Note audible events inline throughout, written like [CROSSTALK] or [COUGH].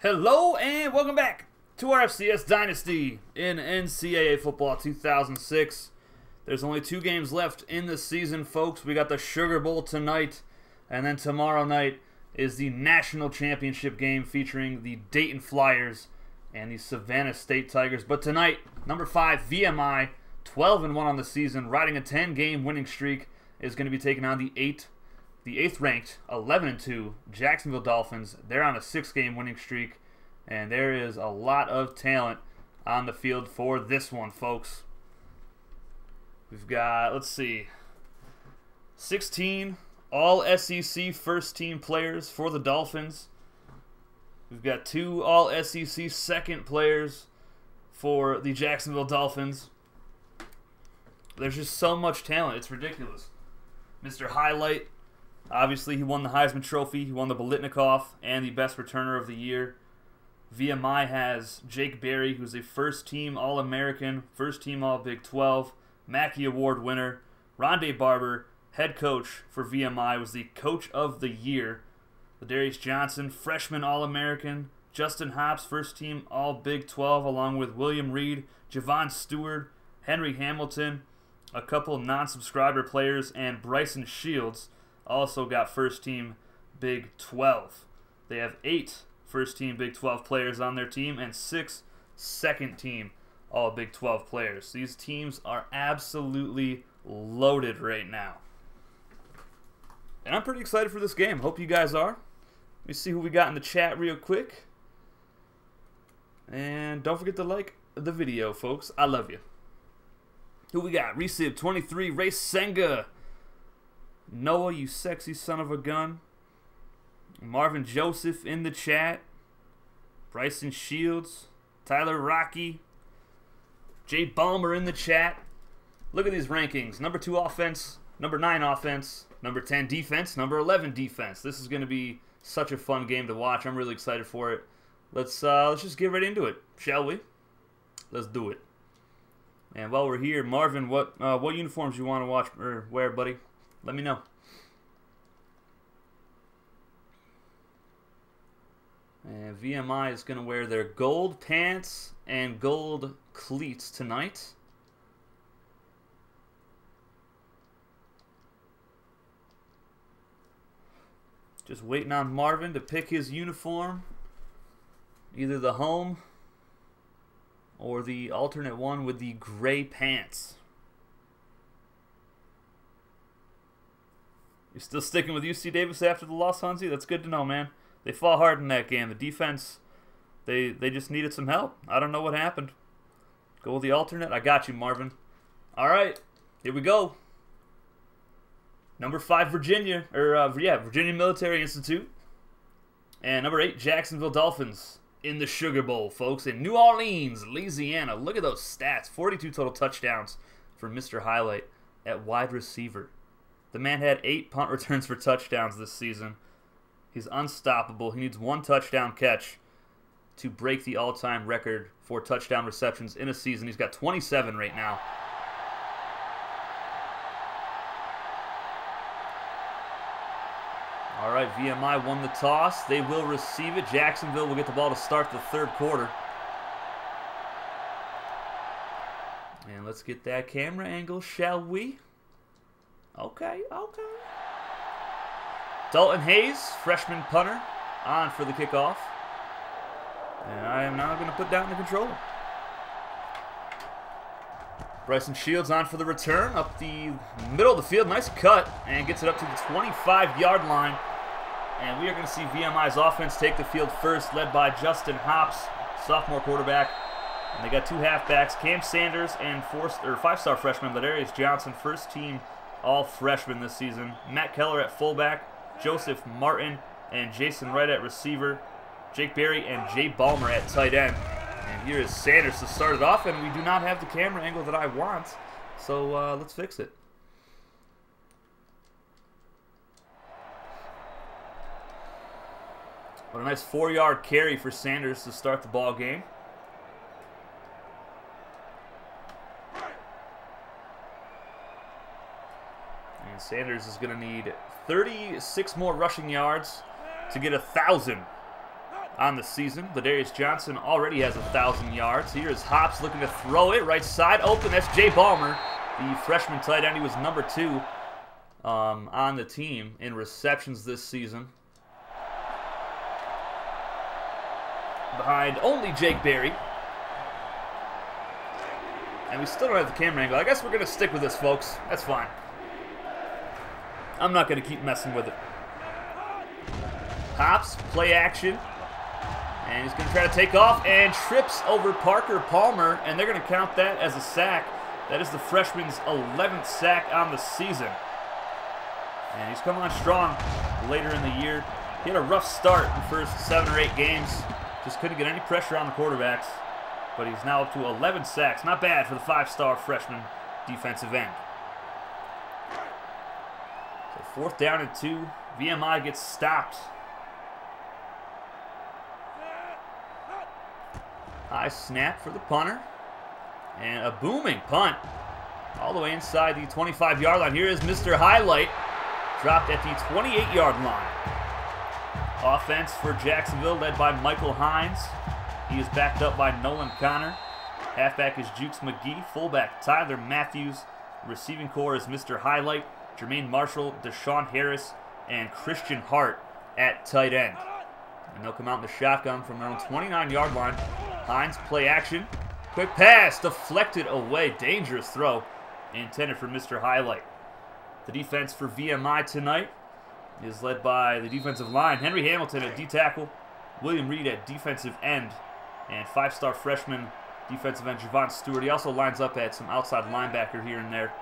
Hello and welcome back to our FCS Dynasty in NCAA Football 2006. There's only two games left in the season, folks. We got the Sugar Bowl tonight, and then tomorrow night is the National Championship game featuring the Dayton Flyers and the Savannah State Tigers. But tonight, number five, VMI, 12 and 1 on the season, riding a 10 game winning streak, is going to be taking on the eight the eighth ranked 11 and 2 Jacksonville Dolphins. They're on a six game winning streak, and there is a lot of talent on the field for this one, folks. We've got, let's see, 16 all SEC first team players for the Dolphins. We've got two all SEC second players for the Jacksonville Dolphins. There's just so much talent. It's ridiculous. Mr. Highlight Obviously, he won the Heisman Trophy, he won the Biletnikoff, and the Best Returner of the Year. VMI has Jake Berry, who's a first team All American, first team All Big 12, Mackey Award winner. Rondé Barber, head coach for VMI, was the Coach of the Year. Darius Johnson, freshman All American. Justin Hobbs, first team All Big 12, along with William Reed, Javon Stewart, Henry Hamilton, a couple non subscriber players, and Bryson Shields also got first team Big 12. They have eight first team Big 12 players on their team and six second team All Big 12 players. These teams are absolutely loaded right now. And I'm pretty excited for this game. Hope you guys are. Let me see who we got in the chat real quick. And don't forget to like the video, folks. I love you. Who we got? Resib 23, Race Senga. Noah, you sexy son of a gun. Marvin Joseph in the chat. Bryson Shields. Tyler Rocky. Jay Balmer in the chat. Look at these rankings. Number 2 offense, number 9 offense, number 10 defense, number 11 defense. This is going to be such a fun game to watch. I'm really excited for it. Let's uh, let's just get right into it, shall we? Let's do it. And while we're here, Marvin, what uh, what uniforms you want to watch or wear, buddy? Let me know. And VMI is going to wear their gold pants and gold cleats tonight. Just waiting on Marvin to pick his uniform. Either the home or the alternate one with the gray pants. You're still sticking with UC Davis after the loss, Hunzy? That's good to know, man. They fought hard in that game. The defense, they they just needed some help. I don't know what happened. Go with the alternate. I got you, Marvin. All right, here we go. Number five, Virginia, or uh, yeah, Virginia Military Institute, and number eight, Jacksonville Dolphins in the Sugar Bowl, folks, in New Orleans, Louisiana. Look at those stats: 42 total touchdowns for Mr. Highlight at wide receiver. The man had eight punt [LAUGHS] returns for touchdowns this season. He's unstoppable. He needs one touchdown catch to break the all time record for touchdown receptions in a season. He's got 27 right now. All right, VMI won the toss. They will receive it. Jacksonville will get the ball to start the third quarter. And let's get that camera angle, shall we? Okay, okay. Dalton Hayes, freshman punter, on for the kickoff. And I am now going to put down the controller. Bryson Shields on for the return up the middle of the field. Nice cut and gets it up to the 25 yard line. And we are going to see VMI's offense take the field first, led by Justin Hops, sophomore quarterback. And they got two halfbacks, Cam Sanders and four, or five-star freshman Ladarius Johnson, first team all freshmen this season. Matt Keller at fullback, Joseph Martin and Jason Wright at receiver, Jake Berry and Jay Balmer at tight end. And here is Sanders to start it off, and we do not have the camera angle that I want, so uh, let's fix it. What a nice four-yard carry for Sanders to start the ball game. And Sanders is going to need 36 more rushing yards to get a 1,000 on the season. Ladarius Johnson already has a 1,000 yards. Here is Hops looking to throw it. Right side open. That's Jay Balmer, the freshman tight end. He was number two um, on the team in receptions this season. Behind only Jake Berry. And we still don't have the camera angle. I guess we're going to stick with this, folks. That's fine. I'm not going to keep messing with it. Hops, play action. And he's going to try to take off and trips over Parker Palmer, and they're going to count that as a sack. That is the freshman's 11th sack on the season. And he's come on strong later in the year. He had a rough start in the first seven or eight games. Just couldn't get any pressure on the quarterbacks. But he's now up to 11 sacks. Not bad for the five-star freshman defensive end. Fourth down and two. VMI gets stopped High snap for the punter. And a booming punt. All the way inside the 25-yard line. Here is Mr. Highlight. Dropped at the 28-yard line. Offense for Jacksonville led by Michael Hines. He is backed up by Nolan Connor. Halfback is Jukes McGee. Fullback Tyler Matthews. Receiving corps is Mr. Highlight, Jermaine Marshall, Deshaun Harris, and Christian Hart at tight end. And they'll come out in the shotgun from their own 29-yard line. Hines play action. Quick pass, deflected away. Dangerous throw intended for Mr. Highlight. The defense for VMI tonight is led by the defensive line. Henry Hamilton at D-tackle. William Reed at defensive end. And five-star freshman defensive end Javon Stewart. He also lines up at some outside linebacker here and there.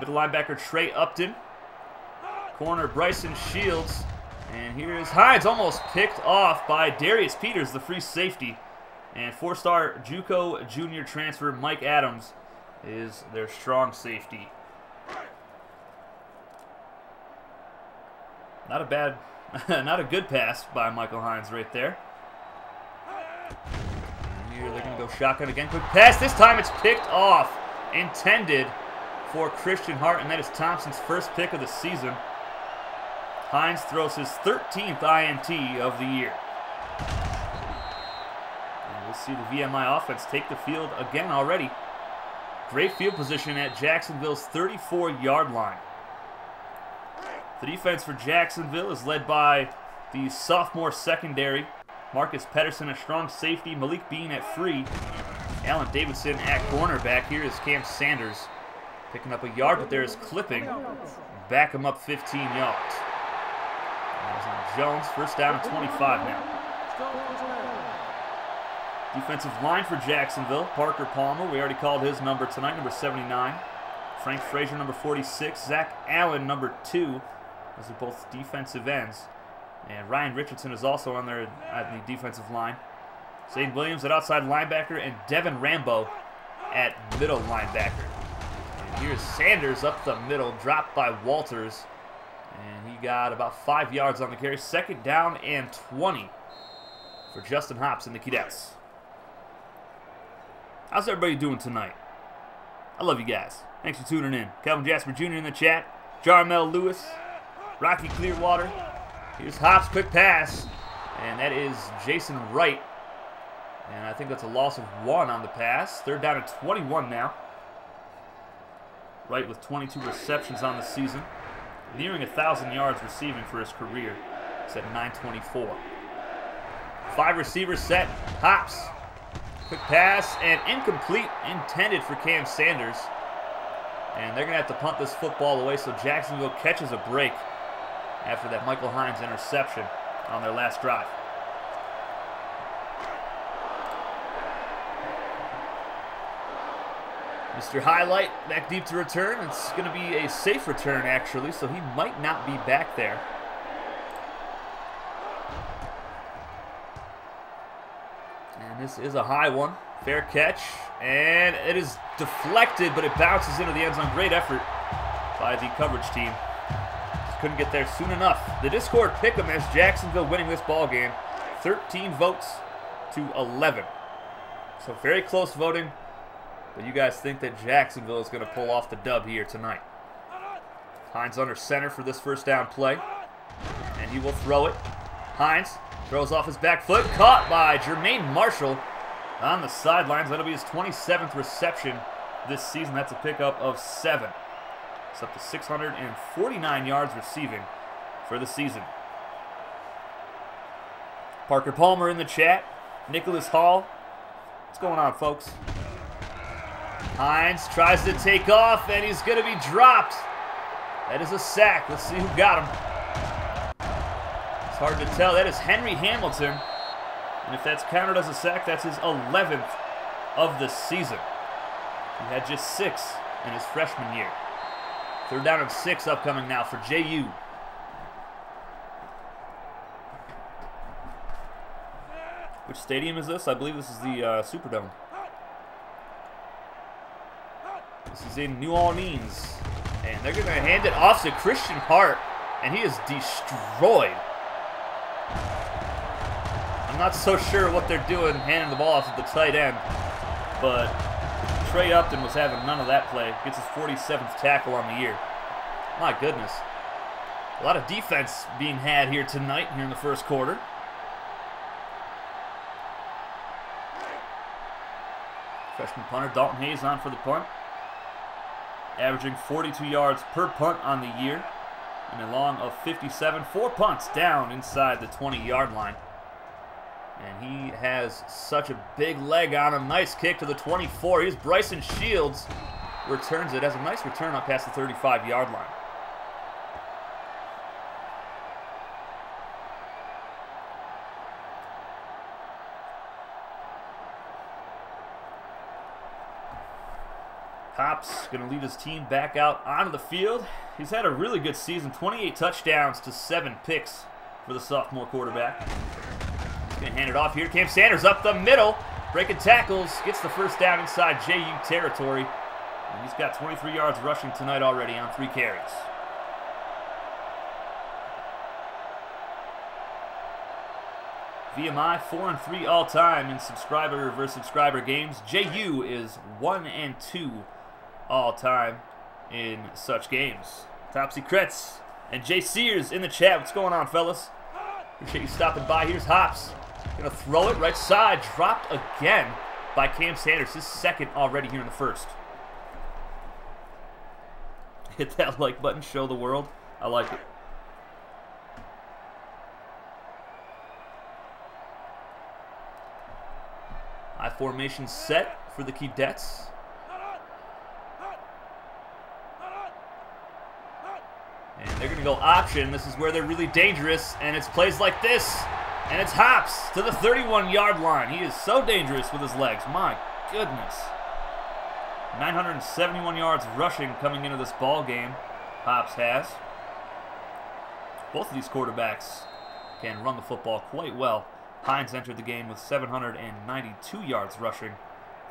Middle linebacker Trey Upton. Corner Bryson Shields. And here is Hines almost picked off by Darius Peters, the free safety. And four-star JUCO junior transfer Mike Adams is their strong safety. Not a bad, [LAUGHS] not a good pass by Michael Hines right there. And here they're going to go shotgun again. Quick pass. This time it's picked off. Intended for Christian Hart, and that is Thompson's first pick of the season. Hines throws his 13th INT of the year And we'll see the VMI offense take the field again already. Great field position at Jacksonville's 34-yard line. The defense for Jacksonville is led by the sophomore secondary, Marcus Pedersen at strong safety, Malik Bean at free, Alan Davidson at cornerback. Here is Cam Sanders picking up a yard, but there is clipping. Back him up 15 yards. Jones, first down and 25 now. Defensive line for Jacksonville, Parker Palmer. We already called his number tonight, number 79. Frank Frazier, number 46. Zach Allen, number 2. Those are both defensive ends. And Ryan Richardson is also on there at the defensive line. Zane Williams at outside linebacker, and Devin Rambo at middle linebacker. Here's Sanders up the middle, dropped by Walters. And he got about five yards on the carry. Second down and 20 for Justin Hops and the Keydets. How's everybody doing tonight? I love you guys. Thanks for tuning in. Calvin Jasper Jr. in the chat. Jarmel Lewis. Rocky Clearwater. Here's Hops, quick pass. And that is Jason Wright. And I think that's a loss of one on the pass. Third down at 21 now. Wright with 22 receptions on the season. Nearing 1,000 yards receiving for his career. He's at 924. Five receivers set. Hops Quick pass and incomplete, intended for Cam Sanders. And they're going to have to punt this football away so Jacksonville catches a break after that Michael Hines interception on their last drive. Mr. Highlight back deep to return. It's going to be a safe return, actually, so he might not be back there. And this is a high one. Fair catch. And it is deflected, but it bounces into the end zone. Great effort by the coverage team. Just couldn't get there soon enough. The Discord pick them as Jacksonville winning this ball game. 13 votes to 11. So very close voting. But you guys think that Jacksonville is going to pull off the dub here tonight. Hines under center for this first down play. And he will throw it. Hines throws off his back foot, caught by Jermaine Marshall on the sidelines. That'll be his 27th reception this season. That's a pickup of seven. It's up to 649 yards receiving for the season. Parker Palmer in the chat. Nicholas Hall. What's going on, folks? Hines tries to take off, and he's going to be dropped. That is a sack. Let's see who got him. It's hard to tell. That is Henry Hamilton. And if that's counted as a sack, that's his 11th of the season. He had just six in his freshman year. Third down and six upcoming now for JU. Which stadium is this? I believe this is the uh, Superdome. This is in New Orleans. And they're going to hand it off to Christian Hart. And he is destroyed. I'm not so sure what they're doing handing the ball off to the tight end. But Trey Upton was having none of that play. Gets his 47th tackle on the year. My goodness. A lot of defense being had here tonight, here in the first quarter. Freshman punter Dalton Hayes on for the punt. Averaging 42 yards per punt on the year. And a long of 57. Four punts down inside the 20-yard line. And he has such a big leg on him. Nice kick to the 24. Here's Bryson Shields. Returns it. as a nice return up past the 35-yard line. Hops going to lead his team back out onto the field. He's had a really good season. 28 touchdowns to 7 picks for the sophomore quarterback. He's going to hand it off here. Cam Sanders up the middle. Breaking tackles. Gets the first down inside JU territory. And he's got 23 yards rushing tonight already on three carries. VMI 4 and 3 all time in subscriber versus subscriber games. JU is 1 and 2 all time in such games. Topsy Kretz and Jay Sears in the chat. What's going on, fellas? Appreciate you stopping by. Here's Hops. Gonna throw it right side. Dropped again by Cam Sanders. His second already here in the first. Hit that [LAUGHS] like button. Show the world. I like it. I formation set for the Keydets. And they're going to go option. This is where they're really dangerous. And it's plays like this. And it's Hops to the 31-yard line. He is so dangerous with his legs. My goodness. 971 yards rushing coming into this ball game. Hops has. Both of these quarterbacks can run the football quite well. Hines entered the game with 792 yards rushing,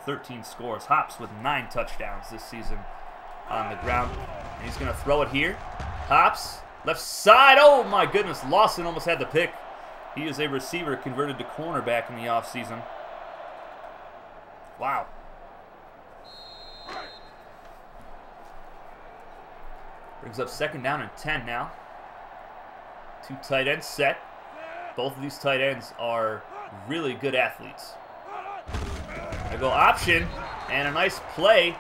13 scores. Hops with nine touchdowns this season on the ground. And he's going to throw it here. Hops, left side. Oh my goodness, Lawson almost had the pick. He is a receiver converted to cornerback in the offseason. Wow. Brings up second down and 10 now. Two tight ends set. Both of these tight ends are really good athletes. I go option, and a nice play,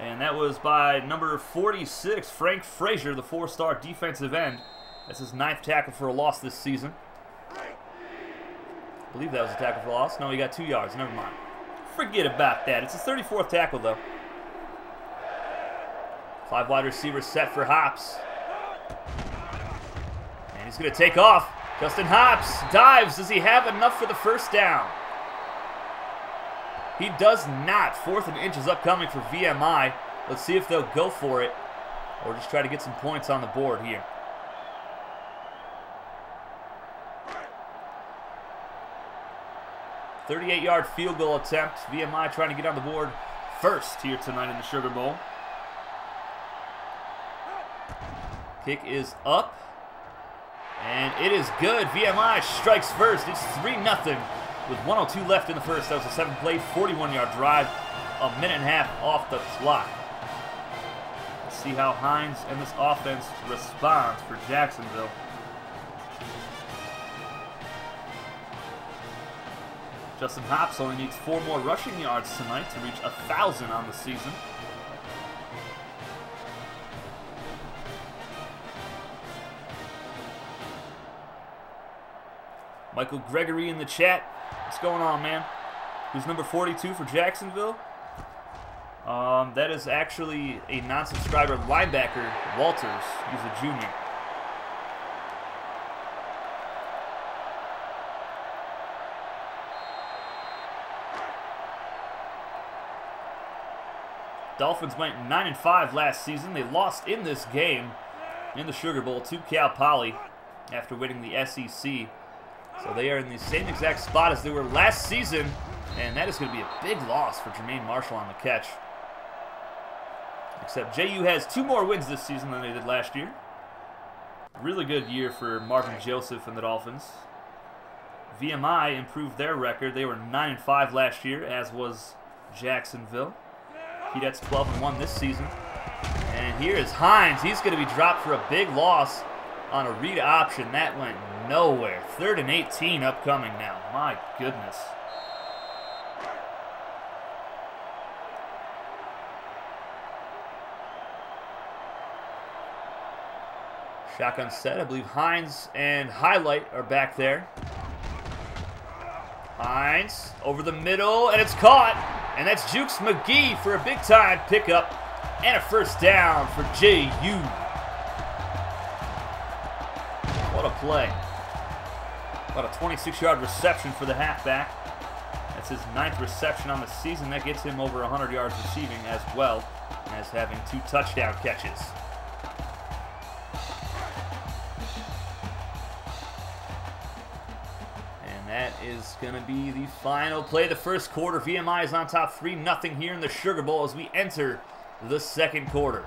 and that was by number 46, Frank Frazier, the four-star defensive end. That's his ninth tackle for a loss this season. I believe that was a tackle for a loss. No, he got two yards. Never mind. Forget about that. It's his 34th tackle, though. Five wide receivers set for Hops. And he's going to take off. Justin Hops dives. Does he have enough for the first down? He does not. Fourth and inches upcoming for VMI. Let's see if they'll go for it or just try to get some points on the board here. Thirty-eight yard field goal attempt. VMI trying to get on the board first here tonight in the Sugar Bowl. Kick is up. And it is good. VMI strikes first. It's 3 0 with 102 left in the first. That was a seven play, 41 yard drive, a minute and a half off the clock. Let's see how Hines and this offense responds for Jacksonville. Justin Hops only needs four more rushing yards tonight to reach a 1,000 on the season. Michael Gregory in the chat. What's going on, man? Who's number 42 for Jacksonville? Um, that is actually a non-subscriber linebacker, Walters. He's a junior. Dolphins went 9 and 5 last season. They lost in this game in the Sugar Bowl to Cal Poly after winning the SEC. So they are in the same exact spot as they were last season, and that is going to be a big loss for Jermaine Marshall on the catch. Except JU has two more wins this season than they did last year. Really good year for Marvin Joseph and the Dolphins. VMI improved their record. They were 9 and 5 last year, as was Jacksonville. Keydet's 12 and 1 this season. And here is Hines. He's going to be dropped for a big loss on a read option. That went nowhere. Third and 18 upcoming now. My goodness. Shotgun set. I believe Hines and Highlight are back there. Hines over the middle, and it's caught. And that's Jukes McGee for a big time pickup and a first down for JU. What a play. About a 26-yard reception for the halfback. That's his ninth reception on the season. That gets him over 100 yards receiving as well as having two touchdown catches. And that is going to be the final play the first quarter. VMI is on top 3 nothing here in the Sugar Bowl as we enter the second quarter.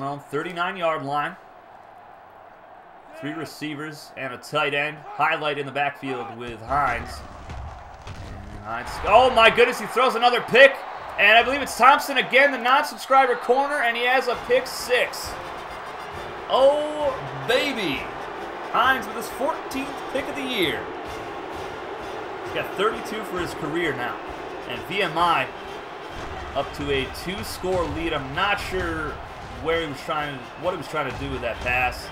On 39-yard line. Three receivers and a tight end. Highlight in the backfield with Hines. Hines. Oh my goodness, he throws another pick. And I believe it's Thompson again, the non-subscriber corner, and he has a pick six. Oh, baby. Hines with his 14th pick of the year. He's got 32 for his career now. And VMI up to a two-score lead. I'm not sure where he was trying, what he was trying to do with that pass.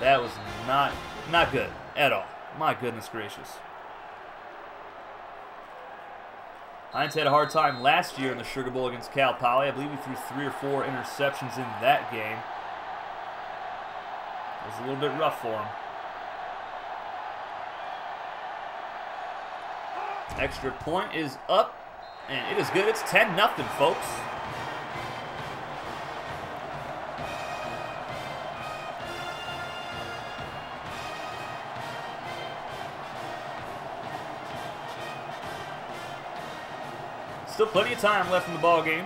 That was not, not good at all. My goodness gracious. Hines had a hard time last year in the Sugar Bowl against Cal Poly. I believe he threw three or four interceptions in that game. It was a little bit rough for him. Extra point is up, and it is good. It's 10 nothing, folks. Still plenty of time left in the ball game.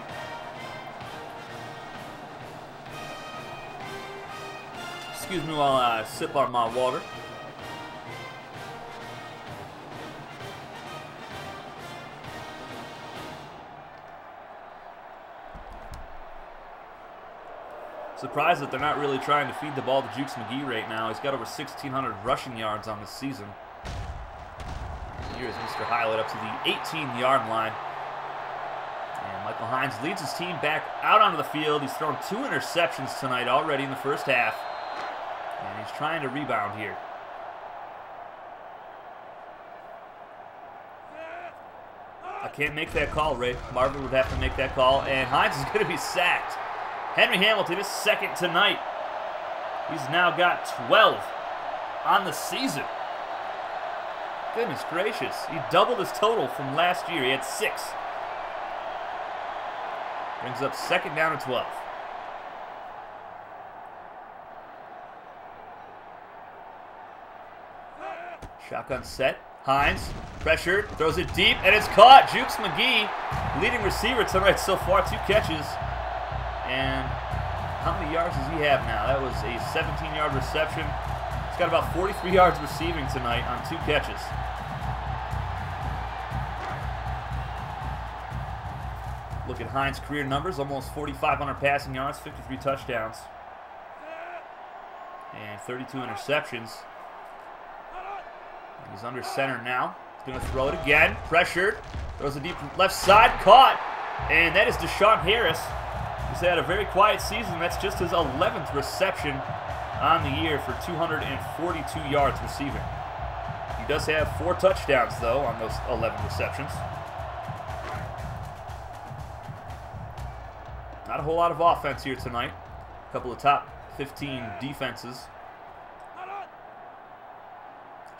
Excuse me while I sip on my water. Surprised that they're not really trying to feed the ball to Jukes McGee right now. He's got over 1,600 rushing yards on the season. Here's Mr. Highlight up to the 18-yard line. Michael Hines leads his team back out onto the field. He's thrown two interceptions tonight already in the first half. And he's trying to rebound here. I can't make that call, Ray. Marvin would have to make that call. And Hines is [LAUGHS] going to be sacked. Henry Hamilton is second tonight. He's now got 12 on the season. Goodness gracious. He doubled his total from last year. He had six. Brings up second down and 12. Shotgun set. Hines, pressured, throws it deep, and it's caught. Jukes McGee, leading receiver tonight so far, two catches. And how many yards does he have now? That was a 17-yard reception. He's got about 43 yards receiving tonight on two catches. At Hines' career numbers, almost 4,500 passing yards, 53 touchdowns, and 32 interceptions. He's under center now. He's going to throw it again. Pressured. Throws a deep left side. Caught. And that is Deshaun Harris. He's had a very quiet season. That's just his 11th reception on the year for 242 yards receiving. He does have four touchdowns, though, on those 11 receptions. Not a whole lot of offense here tonight. A couple of top 15 defenses.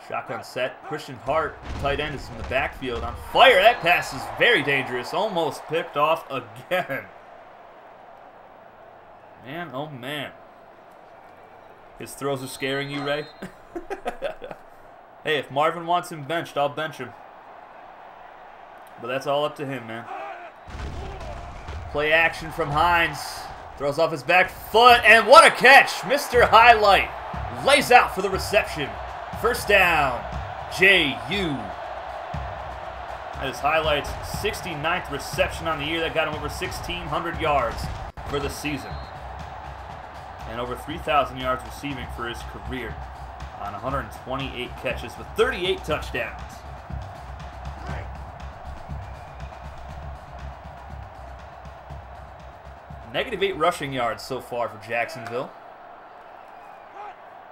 Shotgun set. Christian Hart, tight end, is in the backfield on fire. That pass is very dangerous. Almost picked off again. Man, oh man. His throws are scaring you, Ray? [LAUGHS] hey, if Marvin wants him benched, I'll bench him. But that's all up to him, man. Play action from Hines. Throws off his back foot, and what a catch! Mr. Highlight lays out for the reception. First down, J.U. That is Highlight's 69th reception on the year. That got him over 1,600 yards for the season. And over 3,000 yards receiving for his career on 128 catches with 38 touchdowns. Negative 8 rushing yards so far for Jacksonville.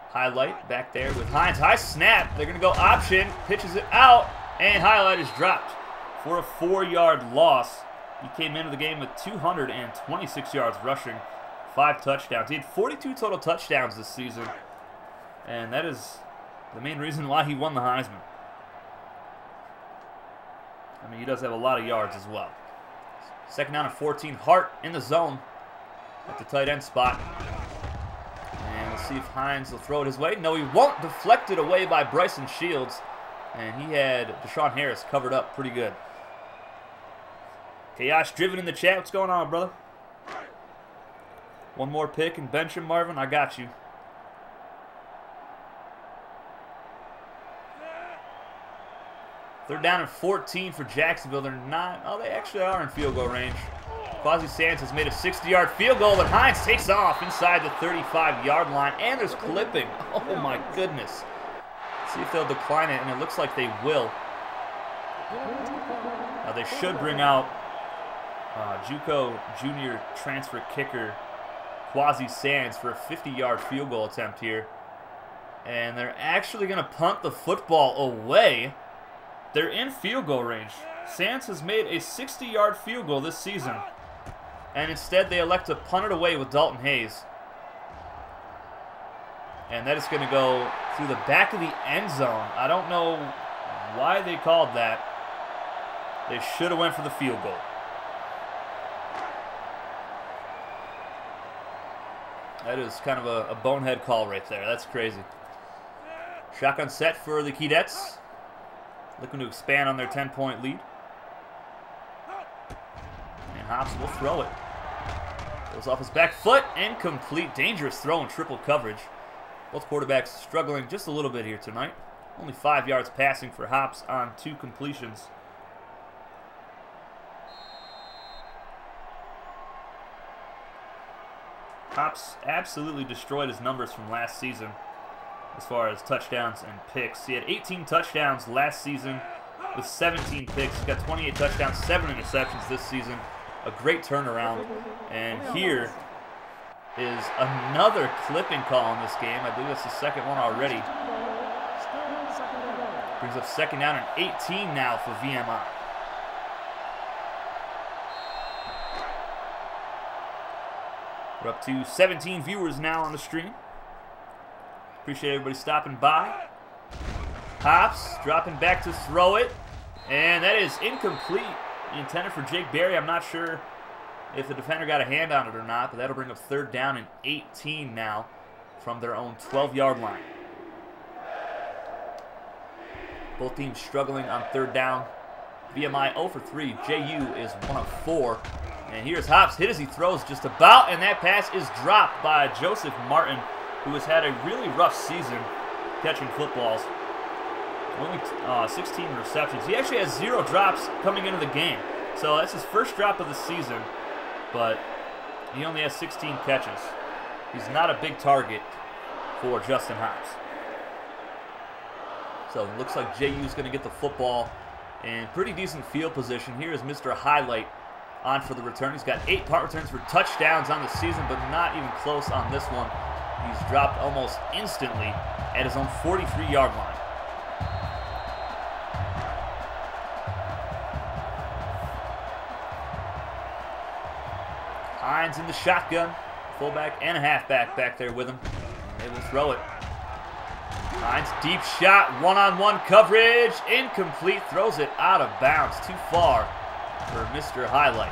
Highlight back there with Hines. High snap. They're going to go option. Pitches it out. And Highlight is dropped for a four-yard loss. He came into the game with 226 yards rushing, five touchdowns. He had 42 total touchdowns this season. And that is the main reason why he won the Heisman. I mean, he does have a lot of yards as well. Second down and 14. Hart in the zone at the tight end spot. And we'll see if Hines will throw it his way. No, he won't. Deflected away by Bryson Shields. And he had Deshaun Harris covered up pretty good. Chaos driven in the chat. What's going on, brother? One more pick and bench him, Marvin. I got you. They're down at 14 for Jacksonville. They're not. Oh, they actually are in field goal range. Quasi Sands has made a 60-yard field goal, but Hines takes off inside the 35-yard line, and there's clipping. [LAUGHS] Oh my goodness. Let's see if they'll decline it, and it looks like they will. Now they should bring out uh, JUCO junior transfer kicker Quasi Sands for a 50-yard field goal attempt here. And they're actually going to punt the football away. They're in field goal range. Sands has made a 60-yard field goal this season. And instead they elect to punt it away with Dalton Hayes. And that is going to go through the back of the end zone. I don't know why they called that. They should have went for the field goal. That is kind of a, a bonehead call right there. That's crazy. Shotgun set for the Keydets. Looking to expand on their 10-point lead. And Hops will throw it. Goes off his back foot and complete. Dangerous throw in triple coverage. Both quarterbacks struggling just a little bit here tonight. Only five yards passing for Hops on two completions. Hops absolutely destroyed his numbers from last season as far as touchdowns and picks. He had 18 touchdowns last season with 17 picks. He's got 28 touchdowns, 7 interceptions this season. A great turnaround. And here is another clipping call in this game. I believe that's the second one already. Brings up second down and 18 now for VMI. We're up to 17 viewers now on the stream. Appreciate everybody stopping by. Hops dropping back to throw it. And that is incomplete. The intended for Jake Berry. I'm not sure if the defender got a hand on it or not, but that'll bring up third down and 18 now from their own 12-yard line. Both teams struggling on third down. VMI 0 for 3. JU is 1 of 4. And here's Hops, hit as he throws just about, and that pass is dropped by Joseph Martin, who has had a really rough season catching footballs. Only uh, 16 receptions. He actually has zero drops coming into the game. So that's his first drop of the season, but he only has 16 catches. He's not a big target for Justin Hobbs. So it looks like JU is going to get the football in pretty decent field position. Here is Mr. Highlight on for the return. He's got eight punt returns for touchdowns on the season, but not even close on this one. He's dropped almost instantly at his own 43-yard line. Hines in the shotgun. Fullback and a halfback back there with him. They will throw it. Hines, deep shot, one-on-one -on -one coverage, incomplete, throws it out of bounds, too far for Mr. Highlight.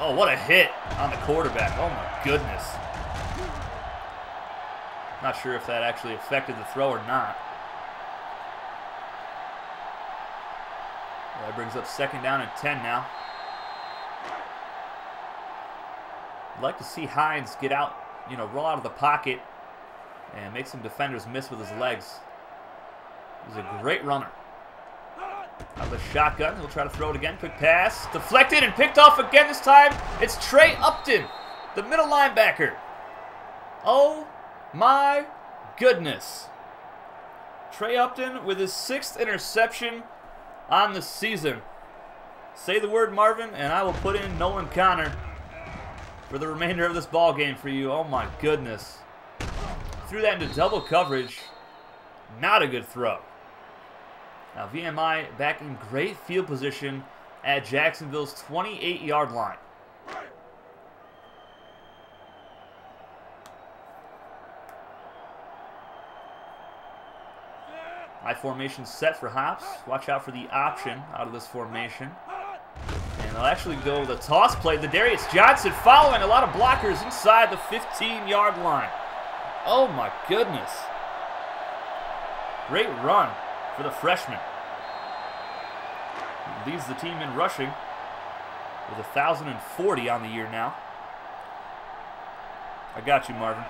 Oh, what a hit on the quarterback. Oh my goodness. Not sure if that actually affected the throw or not. That brings up second down and 10 now. I'd like to see Hines get out, you know, roll out of the pocket and make some defenders miss with his legs. He's a great runner. Out of the shotgun, he'll try to throw it again. Quick pass, deflected and picked off again this time. It's Trey Upton, the middle linebacker. Oh my goodness. Trey Upton with his sixth interception on the season. Say the word Marvin, and I will put in Nolan Connor for the remainder of this ball game for you. Oh my goodness. Threw that into double coverage. Not a good throw. Now VMI back in great field position at Jacksonville's 28-yard line. My formation set for hops. Watch out for the option out of this formation. And they'll actually go the toss play. Ladarius Johnson following a lot of blockers inside the 15-yard line. Oh my goodness. Great run for the freshman. He leads the team in rushing with 1,040 on the year now. I got you, Marvin.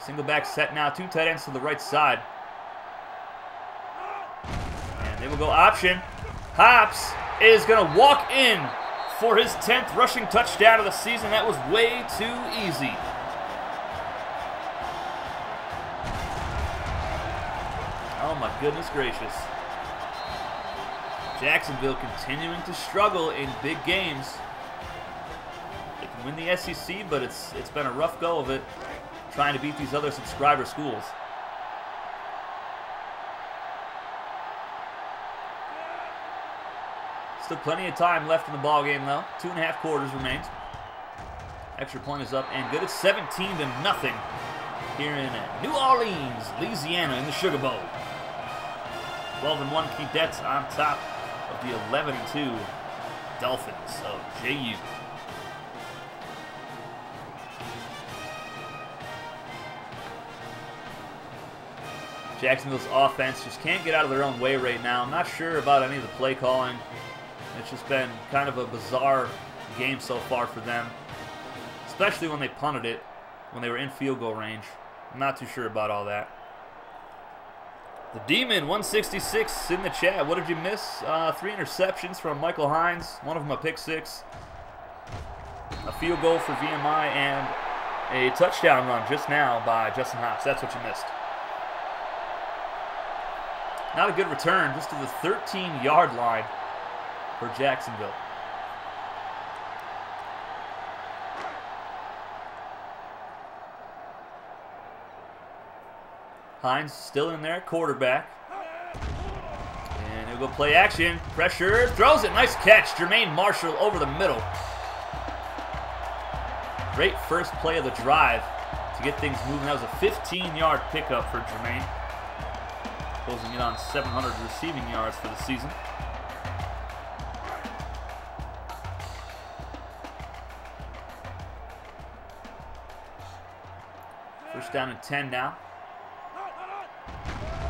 Single back set now. Two tight ends to the right side. Will go option. Hops is going to walk in for his 10th rushing touchdown of the season. That was way too easy. Oh my goodness gracious. Jacksonville continuing to struggle in big games. They can win the SEC, but it's it's been a rough go of it trying to beat these other subscriber schools. Still plenty of time left in the ball game, though. Two and a half quarters remains. Extra point is up and good. It's 17 to nothing here in New Orleans, Louisiana, in the Sugar Bowl. 12 and 1 Keydets on top of the 11 and 2 Dolphins of JU. Jacksonville's offense just can't get out of their own way right now. I'm not sure about any of the play calling. It's just been kind of a bizarre game so far for them, especially when they punted it when they were in field goal range. I'm not too sure about all that. The Demon, 166 in the chat. What did you miss? Uh, three interceptions from Michael Hines. One of them a pick six. A field goal for VMI and a touchdown run just now by Justin Hobbs. That's what you missed. Not a good return, just to the 13-yard line for Jacksonville. Hines still in there, quarterback. And he'll go play action. Pressure, throws it. Nice catch. Jermaine Marshall over the middle. Great first play of the drive to get things moving. That was a 15-yard pickup for Jermaine. Closing in on 700 receiving yards for the season. First down and 10 now.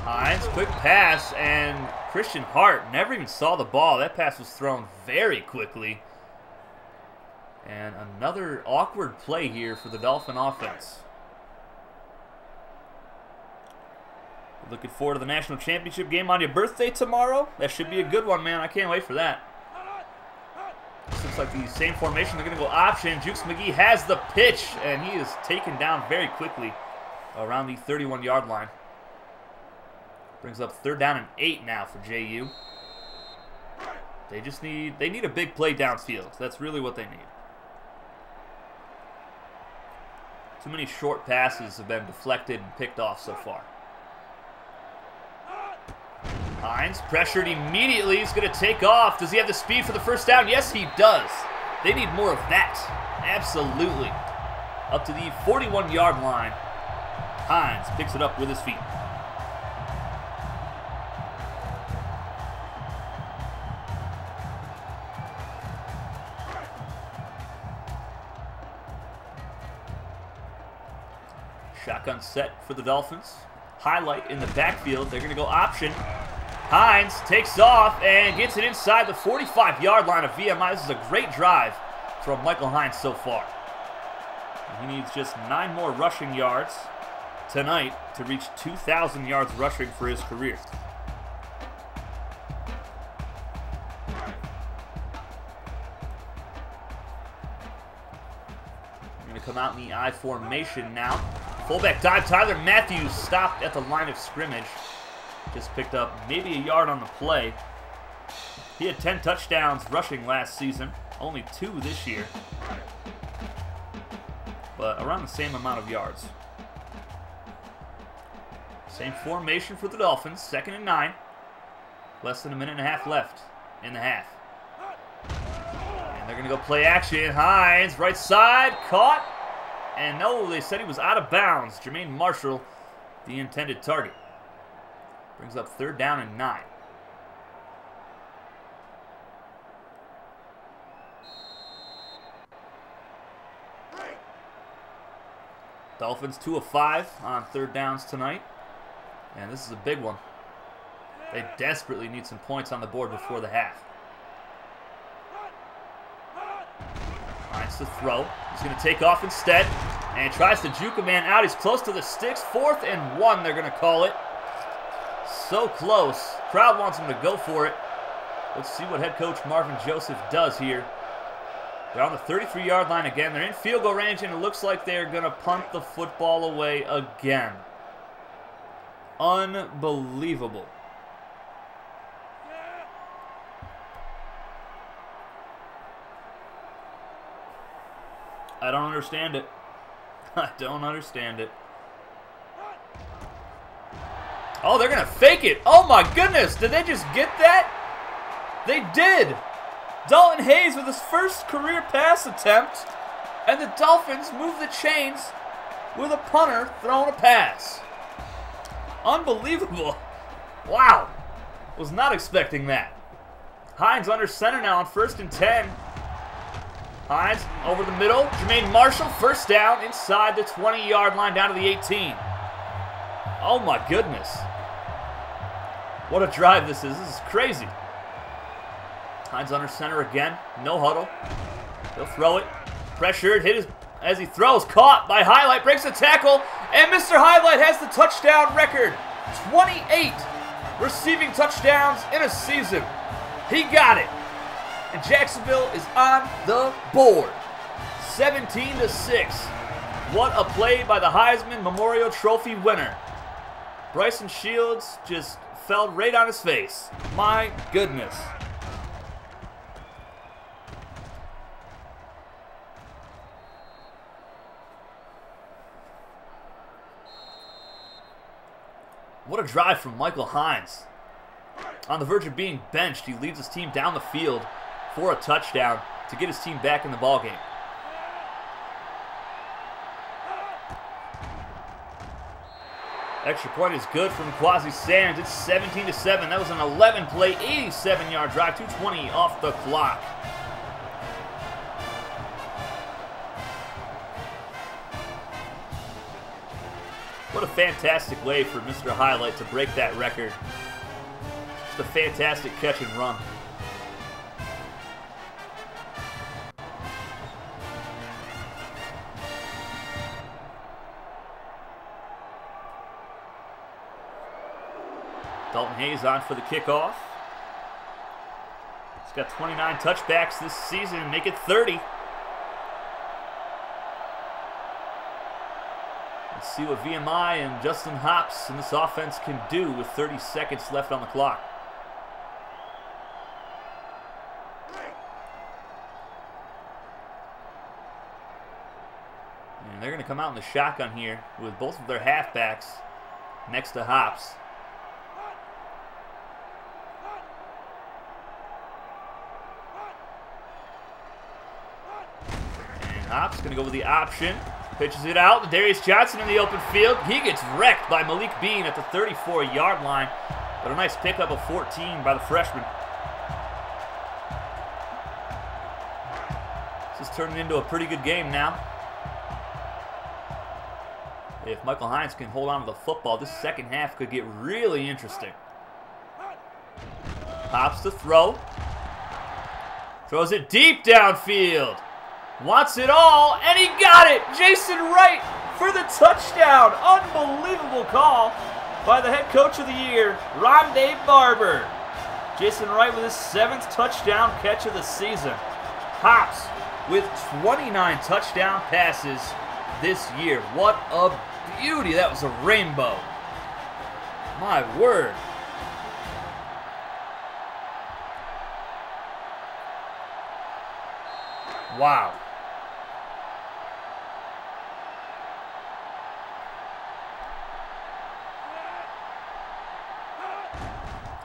Hines, quick pass, and Christian Hart never even saw the ball. That pass was thrown very quickly. And another awkward play here for the Dolphin offense. Looking forward to the national championship game on your birthday tomorrow. That should be a good one, man. I can't wait for that. This looks like the same formation. They're going to go option. Jukes McGee has the pitch, and he is taken down very quickly around the 31-yard line. Brings up third down and eight now for JU. They just need they need a big play downfield. That's really what they need. Too many short passes have been deflected and picked off so far. Hines pressured immediately. He's going to take off. Does he have the speed for the first down? Yes, he does. They need more of that. Absolutely. Up to the 41-yard line. Hines picks it up with his feet. Shotgun set for the Dolphins. Highlight in the backfield. They're going to go option. Hines takes off and gets it inside the 45-yard line of VMI. This is a great drive from Michael Hines so far. He needs just nine more rushing yards tonight to reach 2,000 yards rushing for his career. I'm going to come out in the I formation now. Fullback dive. Tyler Matthews stopped at the line of scrimmage. Just picked up maybe a yard on the play. He had 10 touchdowns rushing last season, only two this year. But around the same amount of yards. Same formation for the Dolphins, second and nine. Less than a minute and a half left in the half. And they're going to go play action. Hines, right side, caught. And no, they said he was out of bounds. Jermaine Marshall, the intended target. Brings up third down and nine. Dolphins 2 of 5 on third downs tonight. And this is a big one. They desperately need some points on the board before the half. Finds the throw. He's going to take off instead. And tries to juke a man out. He's close to the sticks. Fourth and one, they're going to call it. So close. Crowd wants him to go for it. Let's see what head coach Marvin Joseph does here. They're on the 33-yard line again. They're in field goal range, and it looks like they're going to punt the football away again. Unbelievable. I don't understand it. [LAUGHS] I don't understand it. Oh, they're going to fake it. Oh, my goodness. Did they just get that? They did. Dalton Hayes with his first career pass attempt. And the Dolphins move the chains with a punter throwing a pass. Unbelievable. Wow. Was not expecting that. Hines under center now on first and 10. Hines over the middle. Jermaine Marshall, first down inside the 20-yard line down to the 18. Oh my goodness. What a drive this is. This is crazy. Hines under center again. No huddle. He'll throw it. Pressured. Hit his as he throws. Caught by Highlight. Breaks the tackle. And Mr. Highlight has the touchdown record. 28 receiving touchdowns in a season. He got it and Jacksonville is on the board. 17 to 6. What a play by the Heisman Memorial Trophy winner. Bryson Shields just fell right on his face. My goodness. What a drive from Michael Hines. On the verge of being benched, he leads his team down the field for a touchdown to get his team back in the ballgame. Extra point is good from Quasi Sands. It's 17 to 7. That was an 11 play, 87 yard drive, 220 off the clock. What a fantastic way for Mr. Highlight to break that record. Just a fantastic catch and run. Dalton Hayes on for the kickoff. He's got 29 touchbacks this season. Make it 30. Let's see what VMI and Justin Hops and this offense can do with 30 seconds left on the clock. And they're going to come out in the shotgun here with both of their halfbacks next to Hops. And Hops going to go with the option. Pitches it out. Darius Johnson in the open field. He gets wrecked by Malik Bean at the 34-yard line. But a nice pickup of 14 by the freshman. This is turning into a pretty good game now. If Michael Hines can hold on to the football, this second half could get really interesting. Pops the throw. Throws it deep downfield. Wants it all, and he got it! Jason Wright for the touchdown! Unbelievable call by the head coach of the year, Ron Rondé Barber. Jason Wright with his seventh touchdown catch of the season. Hops with 29 touchdown passes this year. What a beauty. That was a rainbow. My word. Wow.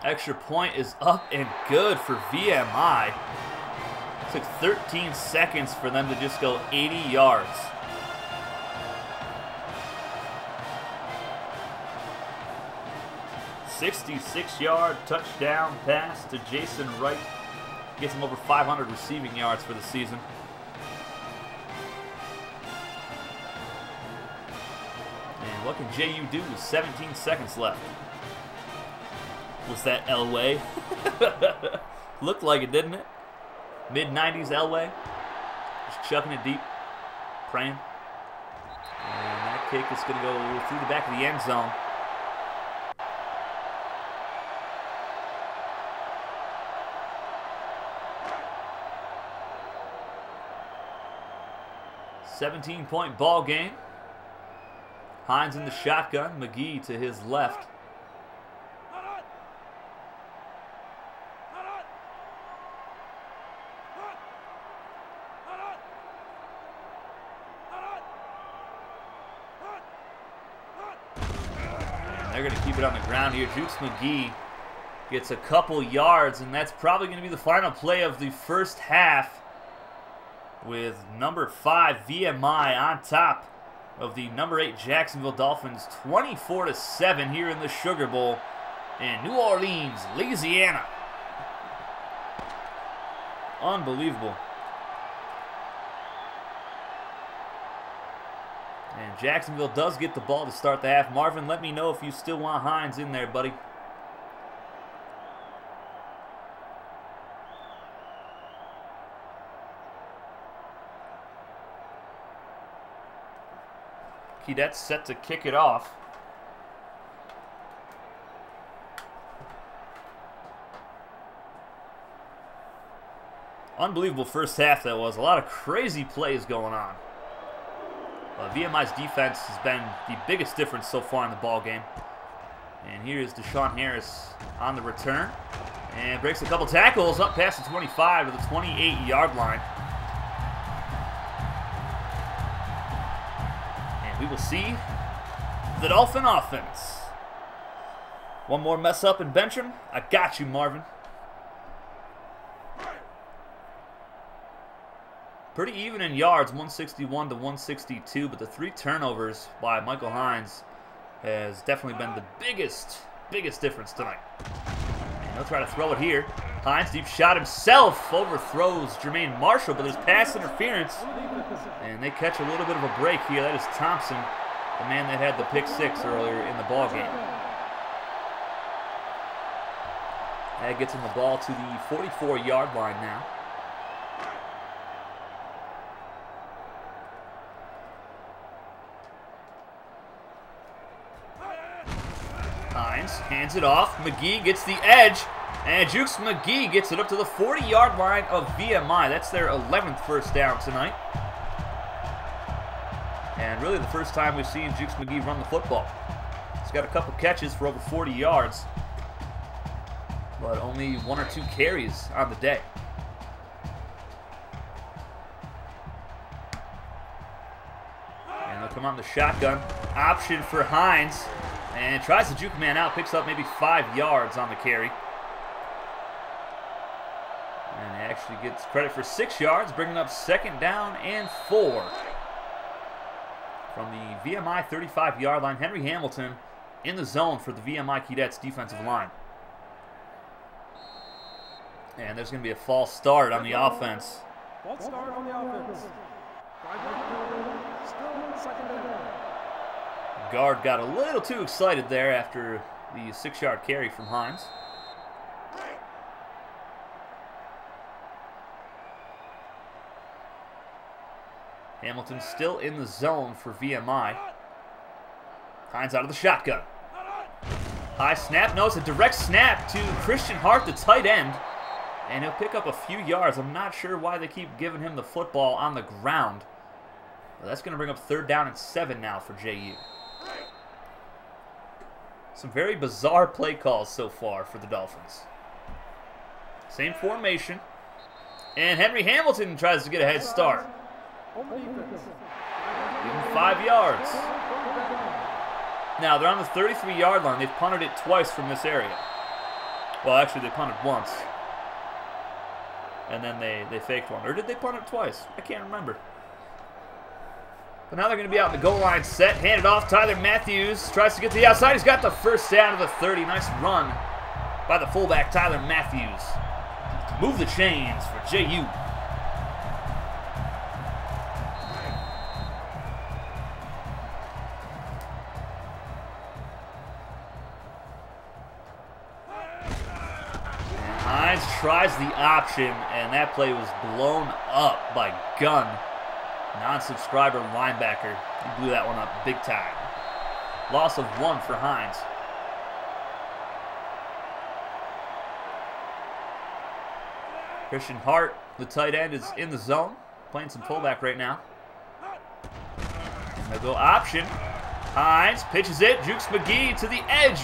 Extra point is up and good for VMI. It took 13 seconds for them to just go 80 yards. Sixty-six yard touchdown pass to Jason Wright. Gets him over 500 receiving yards for the season. And what can JU do with 17 seconds left? Was that Elway? [LAUGHS] Looked like it, didn't it? Mid 90s Elway. Just chucking it deep. Praying. And that kick is going to go through the back of the end zone. Seventeen point ball game. Hines in the shotgun. McGee to his left. On the ground here. Jukes McGee gets a couple yards, and that's probably going to be the final play of the first half with number five VMI on top of the number eight Jacksonville Dolphins 24 to 7 here in the Sugar Bowl in New Orleans, Louisiana. Unbelievable. Jacksonville does get the ball to start the half. Marvin, let me know if you still want Hines in there, buddy. Keydet's set to kick it off. Unbelievable first half that was. A lot of crazy plays going on. Uh, VMI's defense has been the biggest difference so far in the ball game. And here is Deshaun Harris on the return. And breaks a couple tackles up past the 25 to the 28-yard line. And we will see the Dolphin offense. One more mess up and bench him. I got you, Marvin. Pretty even in yards, 161 to 162, but the three turnovers by Michael Hines has definitely been the biggest, biggest difference tonight. And he'll try to throw it here. Hines deep shot himself, overthrows Jermaine Marshall, but there's pass interference. And they catch a little bit of a break here. That is Thompson, the man that had the pick six earlier in the ball game. That gets him the ball to the 44-yard line now. Hines hands it off. McGee gets the edge. And Jukes McGee gets it up to the 40-yard line of VMI. That's their 11th first down tonight. And really the first time we've seen Jukes McGee run the football. He's got a couple catches for over 40 yards, but only one or two carries on the day. And they'll come on the shotgun. Option for Hines. And tries to juke man out, picks up maybe five yards on the carry. And he actually gets credit for six yards, bringing up second down and four. From the VMI 35-yard line, Henry Hamilton in the zone for the VMI Keydets defensive line. And there's going to be a false start on the offense. False start on the offense. Guard got a little too excited there after the six-yard carry from Hines. Hamilton still in the zone for VMI. Hines out of the shotgun. High snap. No, it's a direct snap to Christian Hart, the tight end. And he'll pick up a few yards. I'm not sure why they keep giving him the football on the ground. But that's going to bring up third down and seven now for JU. Some very bizarre play calls so far for the Dolphins. Same formation. And Henry Hamilton tries to get a head start. Five yards. Now, they're on the 33-yard line. They've punted it twice from this area. Well, actually, they punted once. And then they, they faked one. Or did they punt it twice? I can't remember. But now they're going to be out in the goal line set. Handed off. Tyler Matthews tries to get to the outside. He's got the first down of the 30. Nice run by the fullback, Tyler Matthews. Move the chains for JU. Hines tries the option, and that play was blown up by Gunn, non-subscriber linebacker. He blew that one up big time. Loss of one for Hines. Christian Hart, the tight end, is in the zone, playing some fullback right now. And they'll go option. Hines pitches it, Jukes McGee to the edge,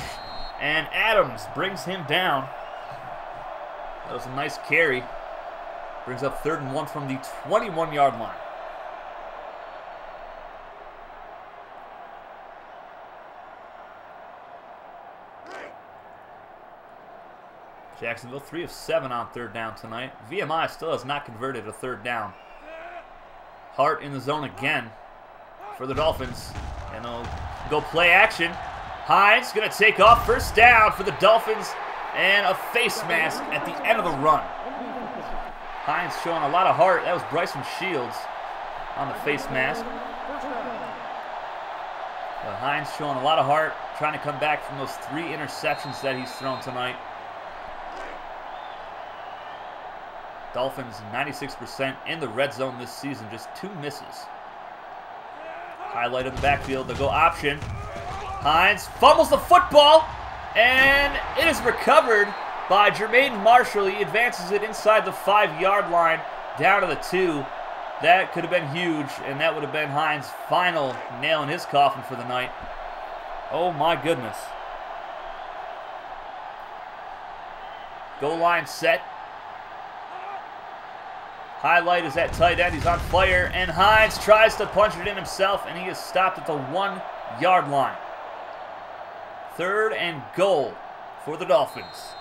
and Adams brings him down. That was a nice carry. Brings up third and one from the 21-yard line. Jacksonville, three of seven on third down tonight. VMI still has not converted a third down. Hart in the zone again for the Dolphins. And they'll go play action. Hines going to take off first down for the Dolphins and a face mask at the end of the run. Hines showing a lot of heart. That was Bryson Shields on the face mask. But Hines showing a lot of heart, trying to come back from those three interceptions that he's thrown tonight. Dolphins 96% in the red zone this season, just two misses. Highlight of the backfield, they'll go option. Hines fumbles the football. And it is recovered by Jermaine Marshall. He advances it inside the five-yard line down to the two. That could have been huge, and that would have been Hines' final nail in his coffin for the night. Oh my goodness. Goal line set. Highlight is that tight end. He's on fire, and Hines tries to punch it in himself, and he is stopped at the one-yard line. Third and goal for the Dolphins.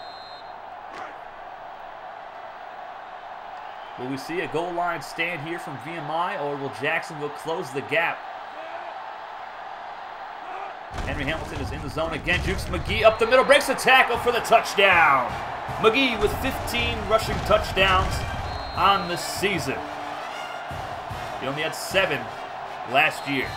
Will we see a goal line stand here from VMI, or will Jacksonville close the gap? Henry Hamilton is in the zone again. Jukes McGee up the middle, breaks the tackle for the touchdown. McGee with 15 rushing touchdowns on the season. He only had seven last year.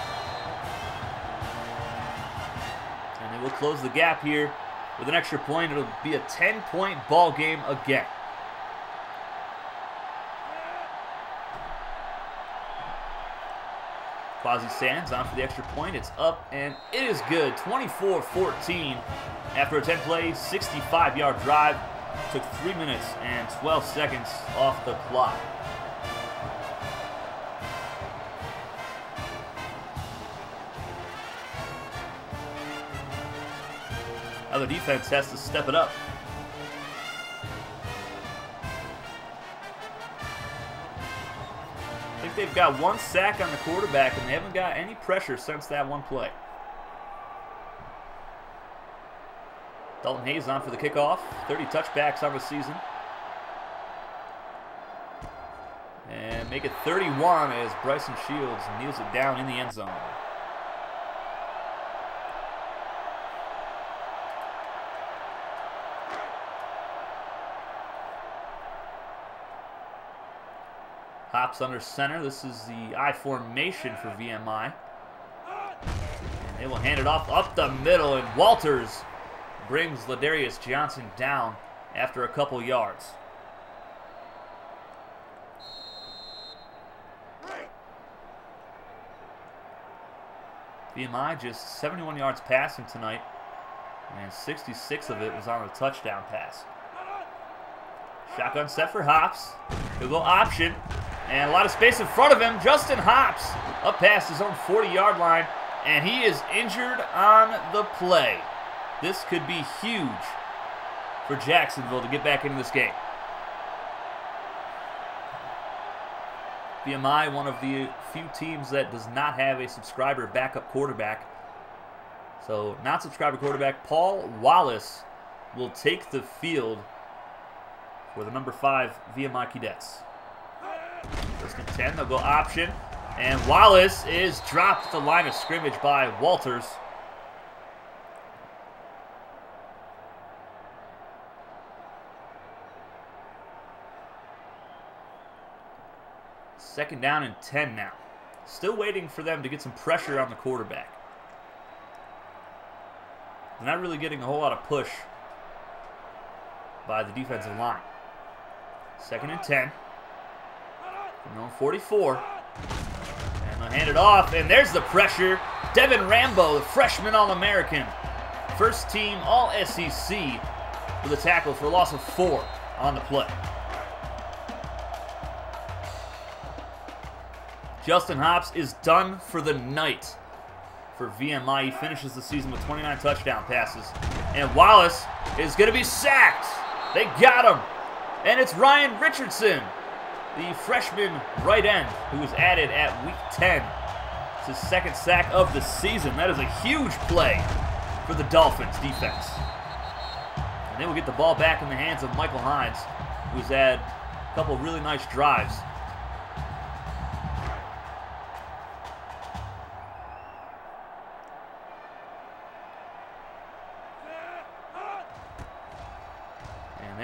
And we'll close the gap here with an extra point. It'll be a 10-point ball game again. Quasi Sands on for the extra point. It's up and it is good. 24-14 after a 10-play, 65-yard drive. Took 3 minutes and 12 seconds off the clock. Now the defense has to step it up. I think they've got one sack on the quarterback, and they haven't got any pressure since that one play. Dalton Hayes on for the kickoff. 30 touchbacks on the season. And make it 31 as Bryson Shields kneels it down in the end zone. Hops under center. This is the I formation for VMI. And they will hand it off up the middle, and Walters brings Ladarius Johnson down after a couple yards. VMI just 71 yards passing tonight, and 66 of it was on a touchdown pass. Shotgun set for Hops. He'll go option. And a lot of space in front of him. Justin Hops up past his own 40-yard line. And he is injured on the play. This could be huge for Jacksonville to get back into this game. VMI, one of the few teams that does not have a subscriber backup quarterback. So, not subscriber quarterback, Paul Wallace will take the field for the number five VMI Cadets. First and 10, they'll go option. And Wallace is dropped at the line of scrimmage by Walters. Second down and 10 now. Still waiting for them to get some pressure on the quarterback. They're not really getting a whole lot of push by the defensive line. Second and 10. From 44. And they'll hand it off, and there's the pressure. Devin Rambo, the freshman All-American. First team All-SEC with a tackle for a loss of four on the play. Justin Hops is done for the night for VMI. He finishes the season with 29 touchdown passes. And Wallace is going to be sacked. They got him. And it's Ryan Richardson, the freshman right end, who was added at week 10. It's his second sack of the season. That is a huge play for the Dolphins defense. And they will get the ball back in the hands of Michael Hines, who's had a couple really nice drives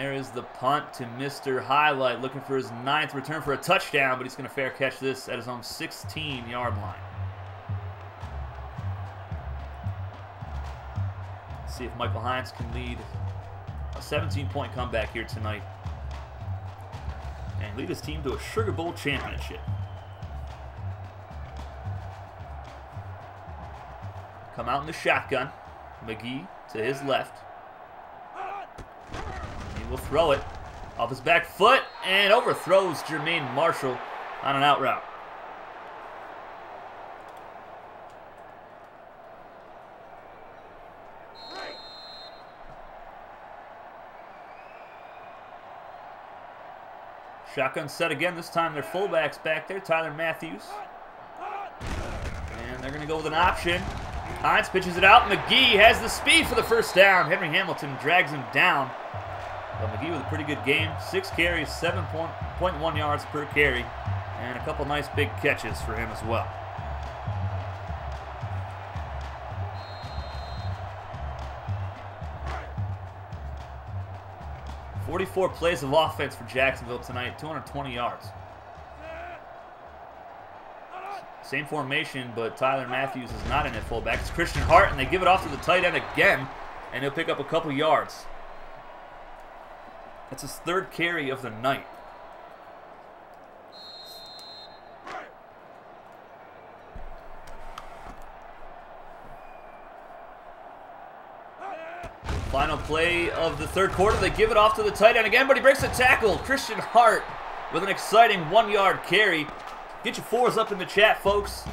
there is the punt to Mr. Highlight, looking for his ninth return for a touchdown, but he's going to fair catch this at his own 16-yard line. see if Michael Hines can lead a 17-point comeback here tonight and lead his team to a Sugar Bowl championship. Come out in the shotgun. McGee to his left will throw it off his back foot and overthrows Jermaine Marshall on an out route. Shotgun set again. This time their fullback's back there, Tyler Matthews. And they're going to go with an option. Hines pitches it out. McGee has the speed for the first down. Henry Hamilton drags him down. But McGee with a pretty good game. Six carries, 7.1 yards per carry, and a couple nice big catches for him as well. Forty-four plays of offense for Jacksonville tonight, 220 yards. Same formation, but Tyler Matthews is not in at fullback. It's Christian Hart, and they give it off to the tight end again, and he'll pick up a couple yards. That's his third carry of the night. Final play of the third quarter. They give it off to the tight end again, but he breaks the tackle. Christian Hart with an exciting one-yard carry. Get your fours up in the chat, folks.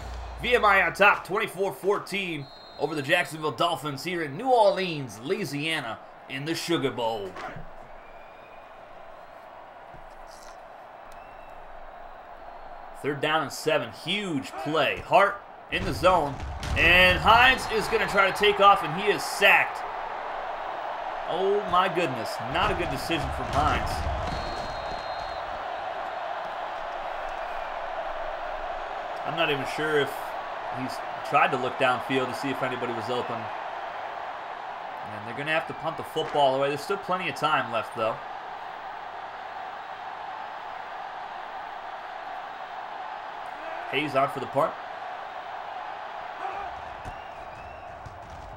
VMI on top, 24-14 over the Jacksonville Dolphins here in New Orleans, Louisiana, in the Sugar Bowl. Third down and seven. Huge play. Hart in the zone. And Hines is going to try to take off, and he is sacked. Oh, my goodness. Not a good decision from Hines. I'm not even sure if he's tried to look downfield to see if anybody was open. And they're going to have to punt the football away. There's still plenty of time left, though. Hayes on for the punt.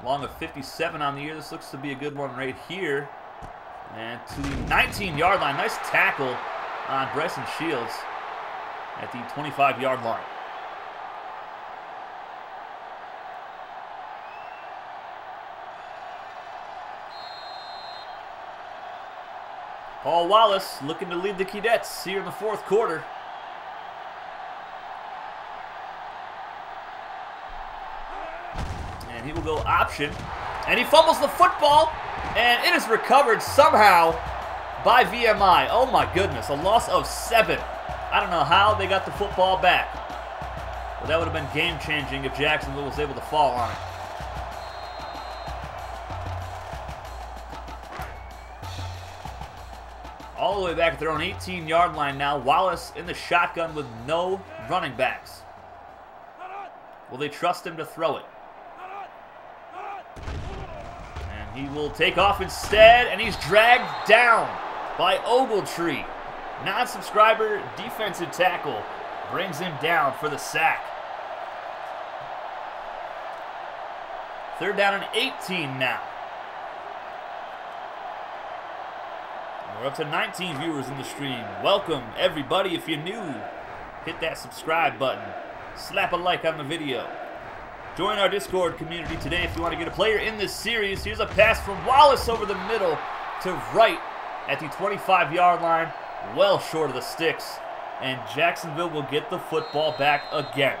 Long of 57 on the year. This looks to be a good one right here. And to the 19-yard line. Nice tackle on Bryson Shields at the 25-yard line. Paul Wallace looking to lead the Keydets here in the fourth quarter. And he will go option. And he fumbles the football. And it is recovered somehow by VMI. Oh my goodness, a loss of seven. I don't know how they got the football back. But that would have been game-changing if Jacksonville was able to fall on it. all the way back at their own 18-yard line now. Wallace in the shotgun with no running backs. Will they trust him to throw it? And he will take off instead, and he's dragged down by Ogletree. Non-subscriber defensive tackle brings him down for the sack. Third down and 18 now. We're up to 19 viewers in the stream. Welcome, everybody. If you're new, hit that subscribe button. Slap a like on the video. Join our Discord community today if you want to get a player in this series. Here's a pass from Wallace over the middle to right at the 25-yard line. Well short of the sticks. And Jacksonville will get the football back again.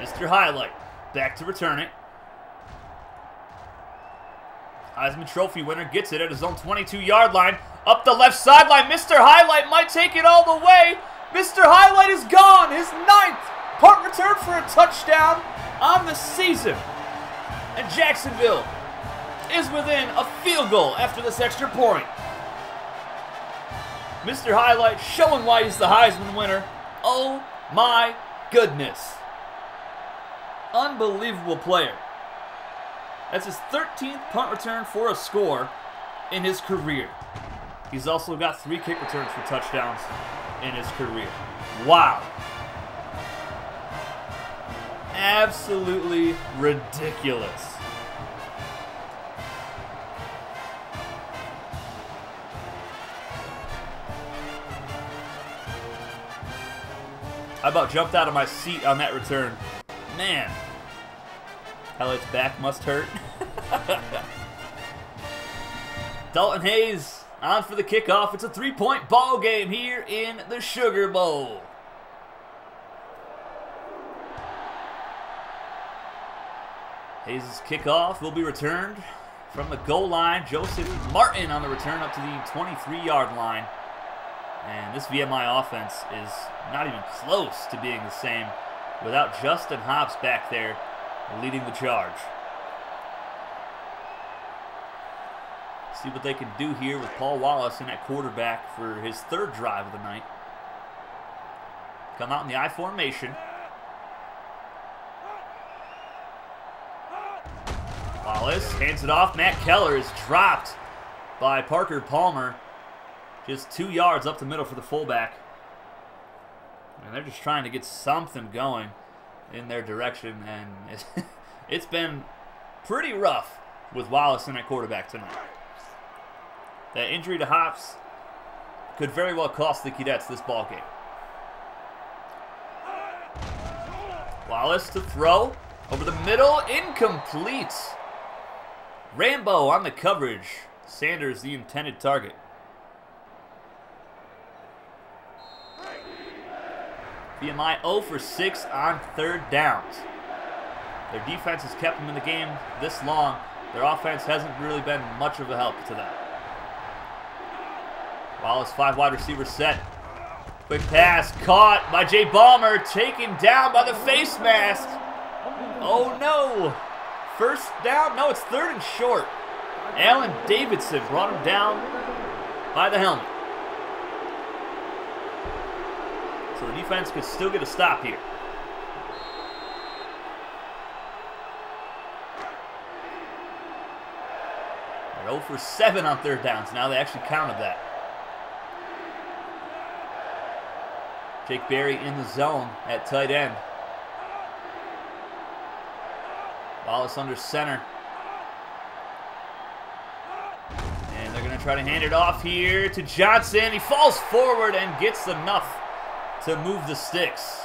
Mr. Highlight back to return it. Heisman Trophy winner gets it at his own 22-yard line. Up the left sideline, Mr. Highlight might take it all the way. Mr. Highlight is gone. His ninth punt return for a touchdown on the season. And Jacksonville is within a field goal after this extra point. Mr. Highlight showing why he's the Heisman winner. Oh my goodness unbelievable player. That's his 13th punt return for a score in his career. He's also got three kick returns for touchdowns in his career. Wow. Absolutely ridiculous. I about jumped out of my seat on that return. Man. Highlight's back must hurt. [LAUGHS] Dalton Hayes on for the kickoff. It's a three-point ball game here in the Sugar Bowl. Hayes' kickoff will be returned from the goal line. Joseph Martin on the return up to the 23-yard line. And this VMI offense is not even close to being the same without Justin Hobbs back there leading the charge. See what they can do here with Paul Wallace in at quarterback for his third drive of the night. Come out in the I formation. Wallace hands it off. Matt Keller is dropped by Parker Palmer. Just two yards up the middle for the fullback. And they're just trying to get something going in their direction, and it's, [LAUGHS] it's been pretty rough with Wallace in at quarterback tonight. That injury to Hobbs could very well cost the Cadets this ball game. Wallace to throw. Over the middle, incomplete. Rambo on the coverage. Sanders the intended target. VMI 0 for 6 on third downs. Their defense has kept them in the game this long. Their offense hasn't really been much of a help to them. Wallace, five wide receiver set. Quick pass, caught by Jay Balmer, taken down by the face mask. Oh no! First down? No, it's third and short. Alan Davidson brought him down by the helmet. So the defense could still get a stop here. They're 0 for 7 on third downs. Now they actually counted that. Jake Berry in the zone at tight end. Wallace under center. And they're going to try to hand it off here to Johnson. He falls forward and gets enough to move the sticks.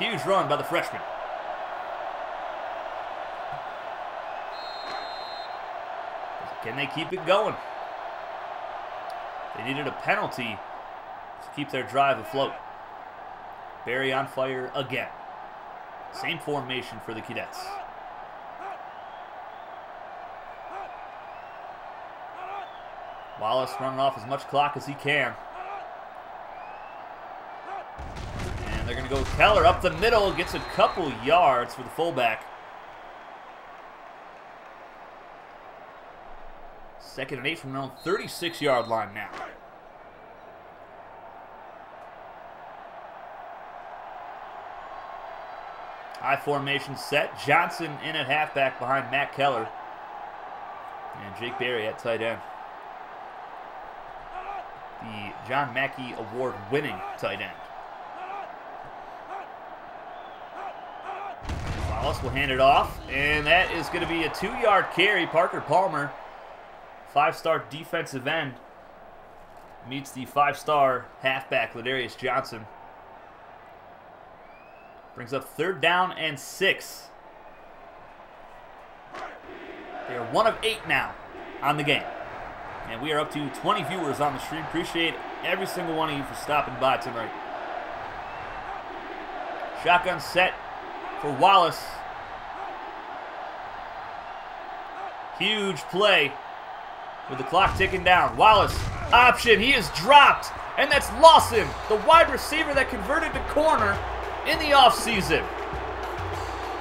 Huge run by the freshman. Can they keep it going? They needed a penalty to keep their drive afloat. Berry on fire again. Same formation for the Cadets. Wallace running off as much clock as he can. And they're going to go Keller up the middle, gets a couple yards for the fullback. Second and eight from their own 36-yard line now. High formation set. Johnson in at halfback behind Matt Keller. And Jake Berry at tight end. The John Mackey Award winning tight end. Wallace will hand it off, and that is going to be a two yard carry. Parker Palmer, five star defensive end, meets the five star halfback, Ladarius Johnson. Brings up third down and six. They are one of eight now on the game. And we are up to 20 viewers on the stream. Appreciate every single one of you for stopping by tonight. Shotgun set for Wallace. Huge play with the clock ticking down. Wallace, option, he is dropped. And that's Lawson, the wide receiver that converted to corner in the offseason.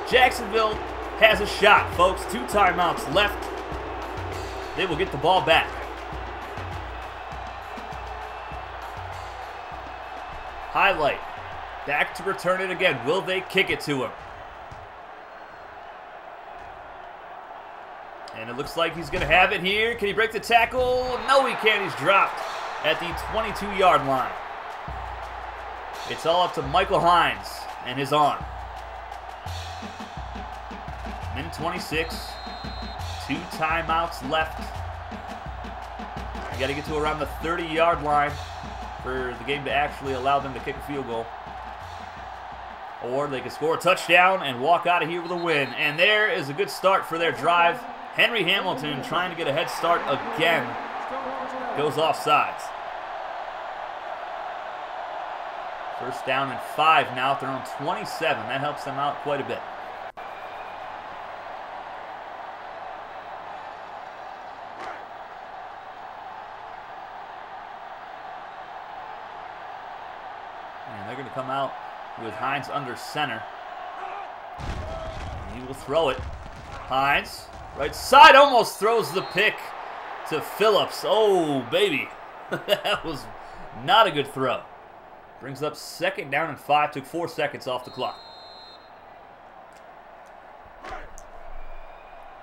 Jacksonville has a shot, folks. Two timeouts left. They will get the ball back. Highlight. Back to return it again. Will they kick it to him? And it looks like he's going to have it here. Can he break the tackle? No, he can't. He's dropped at the 22-yard line. It's all up to Michael Hines and his arm. Minute 26. Two timeouts left. You got to get to around the 30-yard line for the game to actually allow them to kick a field goal. Or they can score a touchdown and walk out of here with a win. And there is a good start for their drive. Henry Hamilton trying to get a head start again. Goes off First down and five now at their own 27. That helps them out quite a bit. And they're going to come out with Hines under center. He will throw it. Hines, right side, almost throws the pick to Phillips. Oh, baby. [LAUGHS] that was not a good throw. Brings up second down and five. Took four seconds off the clock.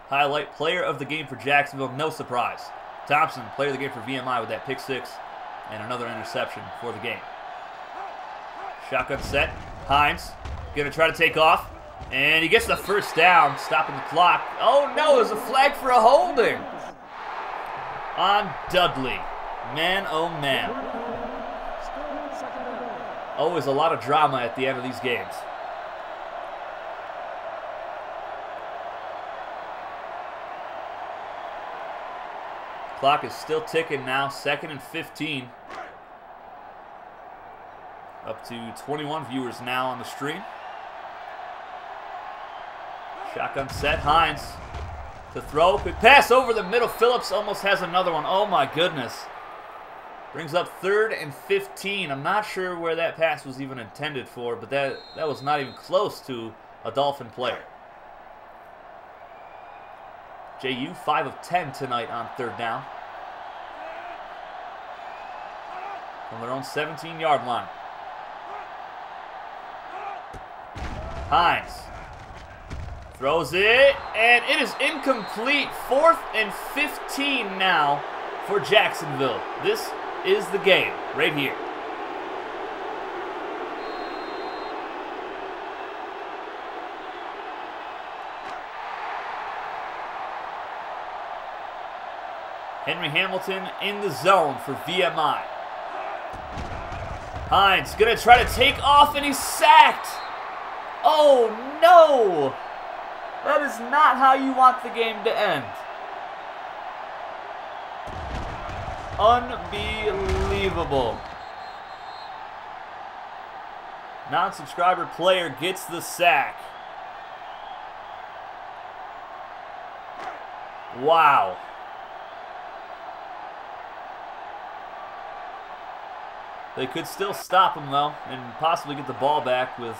Highlight player of the game for Jacksonville. No surprise. Thompson, player of the game for VMI with that pick six and another interception for the game. Shotgun set. Hines going to try to take off. And he gets the first down, stopping the clock. Oh no, there's a flag for a holding on Dudley. Man, oh man. Always a lot of drama at the end of these games. Clock is still ticking now. Second and 15. Up to 21 viewers now on the stream. Shotgun set. Hines to throw. Good pass over the middle. Phillips almost has another one. Oh, my goodness. Brings up third and 15. I'm not sure where that pass was even intended for, but that, that was not even close to a Dolphin player. JU 5 of 10 tonight on third down. From their own 17 yard line. Hines throws it, and it is incomplete. Fourth and 15 now for Jacksonville. This is the game right here. Henry Hamilton in the zone for VMI. Hines gonna try to take off and he's sacked. Oh no! That is not how you want the game to end. Unbelievable. Non-subscriber player gets the sack. Wow. They could still stop him, though, and possibly get the ball back with,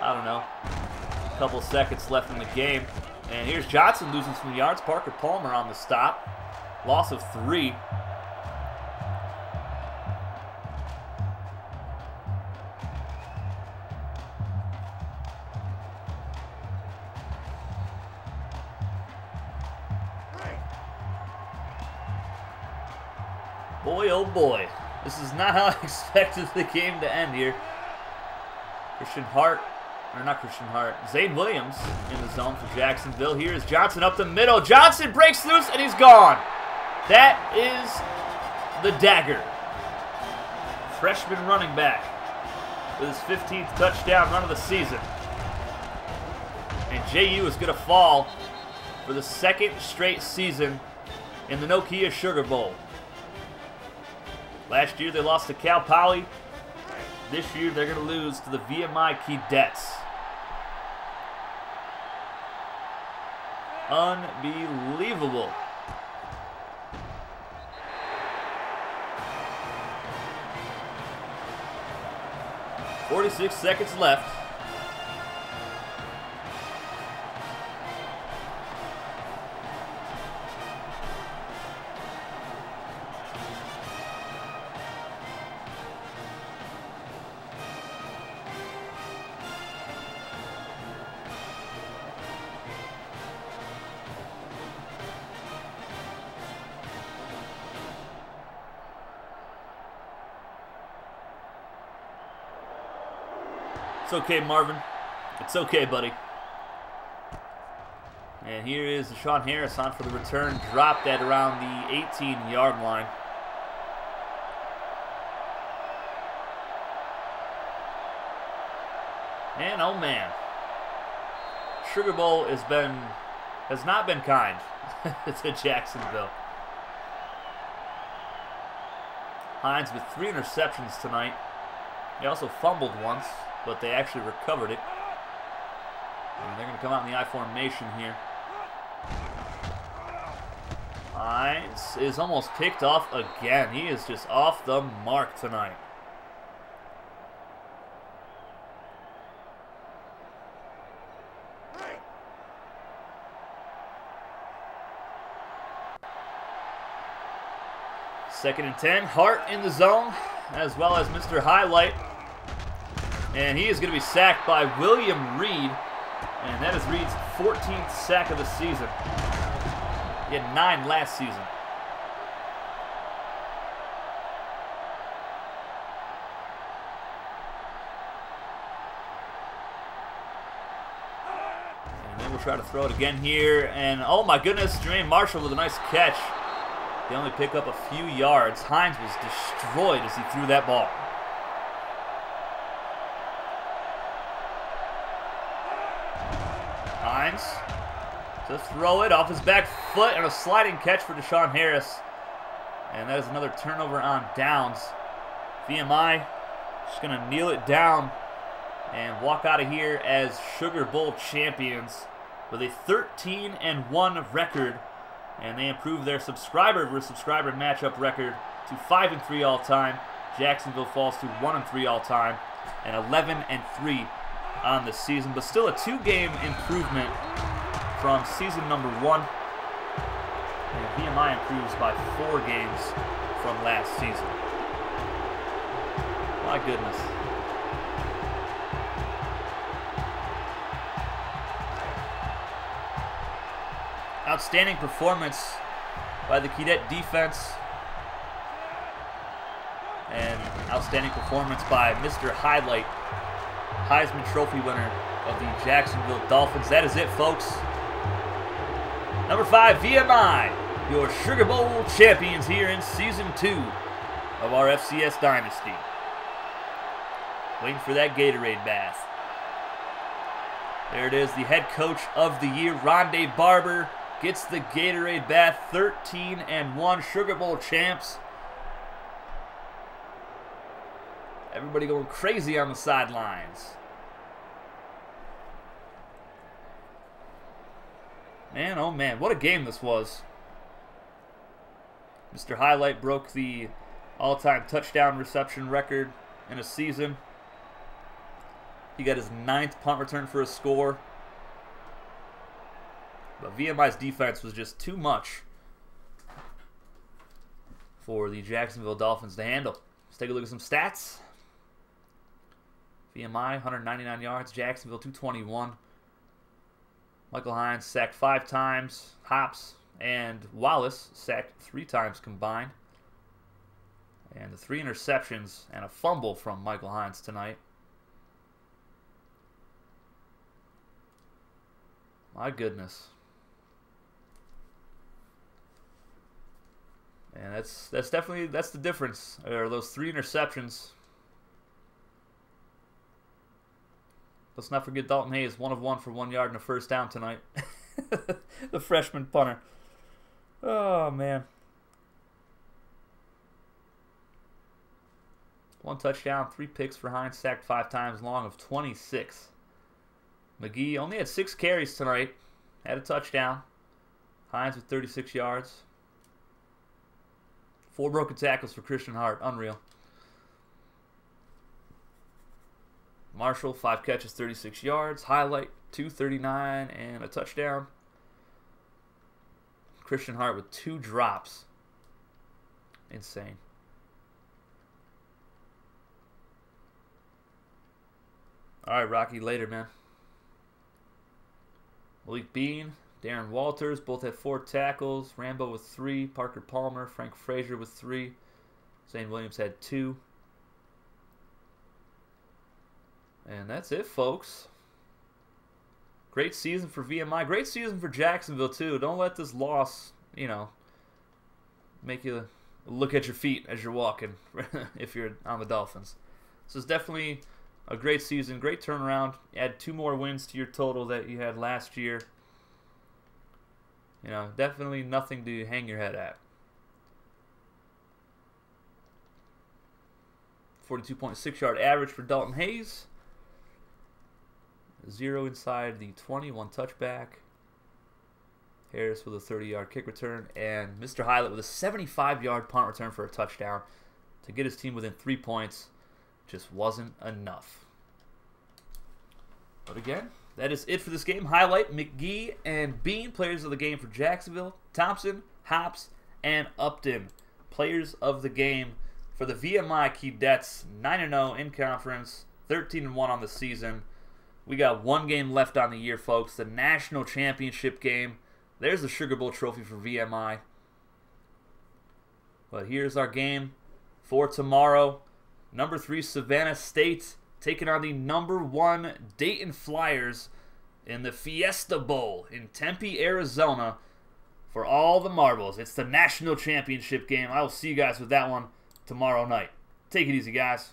I don't know, a couple seconds left in the game. And here's Johnson losing some yards. Parker Palmer on the stop. Loss of three. Boy, oh boy. This is not how [LAUGHS] I expected the game to end here. Christian Hart, or not Christian Hart, Zane Williams in the zone for Jacksonville. Here is Johnson up the middle. Johnson breaks loose and he's gone. That is the dagger. Freshman running back with his 15th touchdown run of the season. And JU is going to fall for the second straight season in the Nokia Sugar Bowl. Last year they lost to Cal Poly. This year they're going to lose to the VMI Keydets. Unbelievable. Forty-six seconds left. Okay, Marvin. It's okay, buddy. And here is Sean Harris on for the return. Dropped at around the 18-yard line. And oh man, Sugar Bowl has been has not been kind [LAUGHS] to Jacksonville. Hines with three interceptions tonight. He also fumbled once but they actually recovered it. And they're going to come out in the I formation here. Hines is almost picked off again. He is just off the mark tonight. Second and 10. Hart in the zone, as well as Mr. Highlight and he is going to be sacked by William Reed. And that is Reed's 14th sack of the season. He had nine last season. And then we'll try to throw it again here. And oh my goodness, Jermaine Marshall with a nice catch. They only pick up a few yards. Hines was destroyed as he threw that ball. Throw it off his back foot and a sliding catch for Deshaun Harris. And that is another turnover on downs. VMI just going to kneel it down and walk out of here as Sugar Bowl champions with a 13 and 1 record. And they improve their subscriber versus subscriber matchup record to 5 and 3 all time. Jacksonville falls to 1 and 3 all time and 11 and 3 on the season, but still a two-game improvement from season number one. And VMI improves by four games from last season. My goodness. Outstanding performance by the Keydet defense. And outstanding performance by Mr. Highlight, Heisman Trophy winner of the Jacksonville Dolphins. That is it, folks. Number five, VMI, your Sugar Bowl champions here in season two of our FCS Dynasty. Waiting for that Gatorade bath. There it is, the head coach of the year, Rondé Barber, gets the Gatorade bath, 13 and 1 Sugar Bowl champs. Everybody going crazy on the sidelines. Man, oh man, what a game this was. Mr. Highlight broke the all-time touchdown reception record in a season. He got his ninth punt return for a score. But VMI's defense was just too much for the Jacksonville Dolphins to handle. Let's take a look at some stats. VMI, 199 yards. Jacksonville, 221. Michael Hines sacked five times. Hops and Wallace sacked three times combined. And the three interceptions and a fumble from Michael Hines tonight. My goodness. And that's that's definitely that's the difference. Or those three interceptions Let's not forget Dalton Hayes, one of one for one yard and a first down tonight. [LAUGHS] the freshman punter. Oh, man. One touchdown, three picks for Hines, sacked five times, long of 26. McGee only had six carries tonight, had a touchdown. Hines with 36 yards. Four broken tackles for Christian Hart, unreal. Marshall, five catches, 36 yards. Highlight, 239 and a touchdown. Christian Hart with two drops. Insane. All right, Rocky, later, man. Malik Bean, Darren Walters, both had four tackles. Rambo with three. Parker Palmer, Frank Frazier with three. Zane Williams had two. And that's it, folks. Great season for VMI. Great season for Jacksonville, too. Don't let this loss, you know, make you look at your feet as you're walking [LAUGHS] if you're on the Dolphins. So it's definitely a great season, great turnaround. Add two more wins to your total that you had last year. You know, definitely nothing to hang your head at. 42.6 yard average for Dalton Hayes. Zero inside the 20, one touchback. Harris with a 30-yard kick return, and Mr. Highlight with a 75-yard punt return for a touchdown to get his team within three points. Just wasn't enough. But again, that is it for this game. Highlight McGee and Bean, players of the game for Jacksonville. Thompson, Hops, and Upton, players of the game for the VMI Keydets. 9-0 in conference, 13-1 on the season. We got one game left on the year, folks. The national championship game. There's the Sugar Bowl trophy for VMI. But here's our game for tomorrow. Number three, Savannah State taking on the number one Dayton Flyers in the Fiesta Bowl in Tempe, Arizona for all the marbles. It's the national championship game. I will see you guys with that one tomorrow night. Take it easy, guys.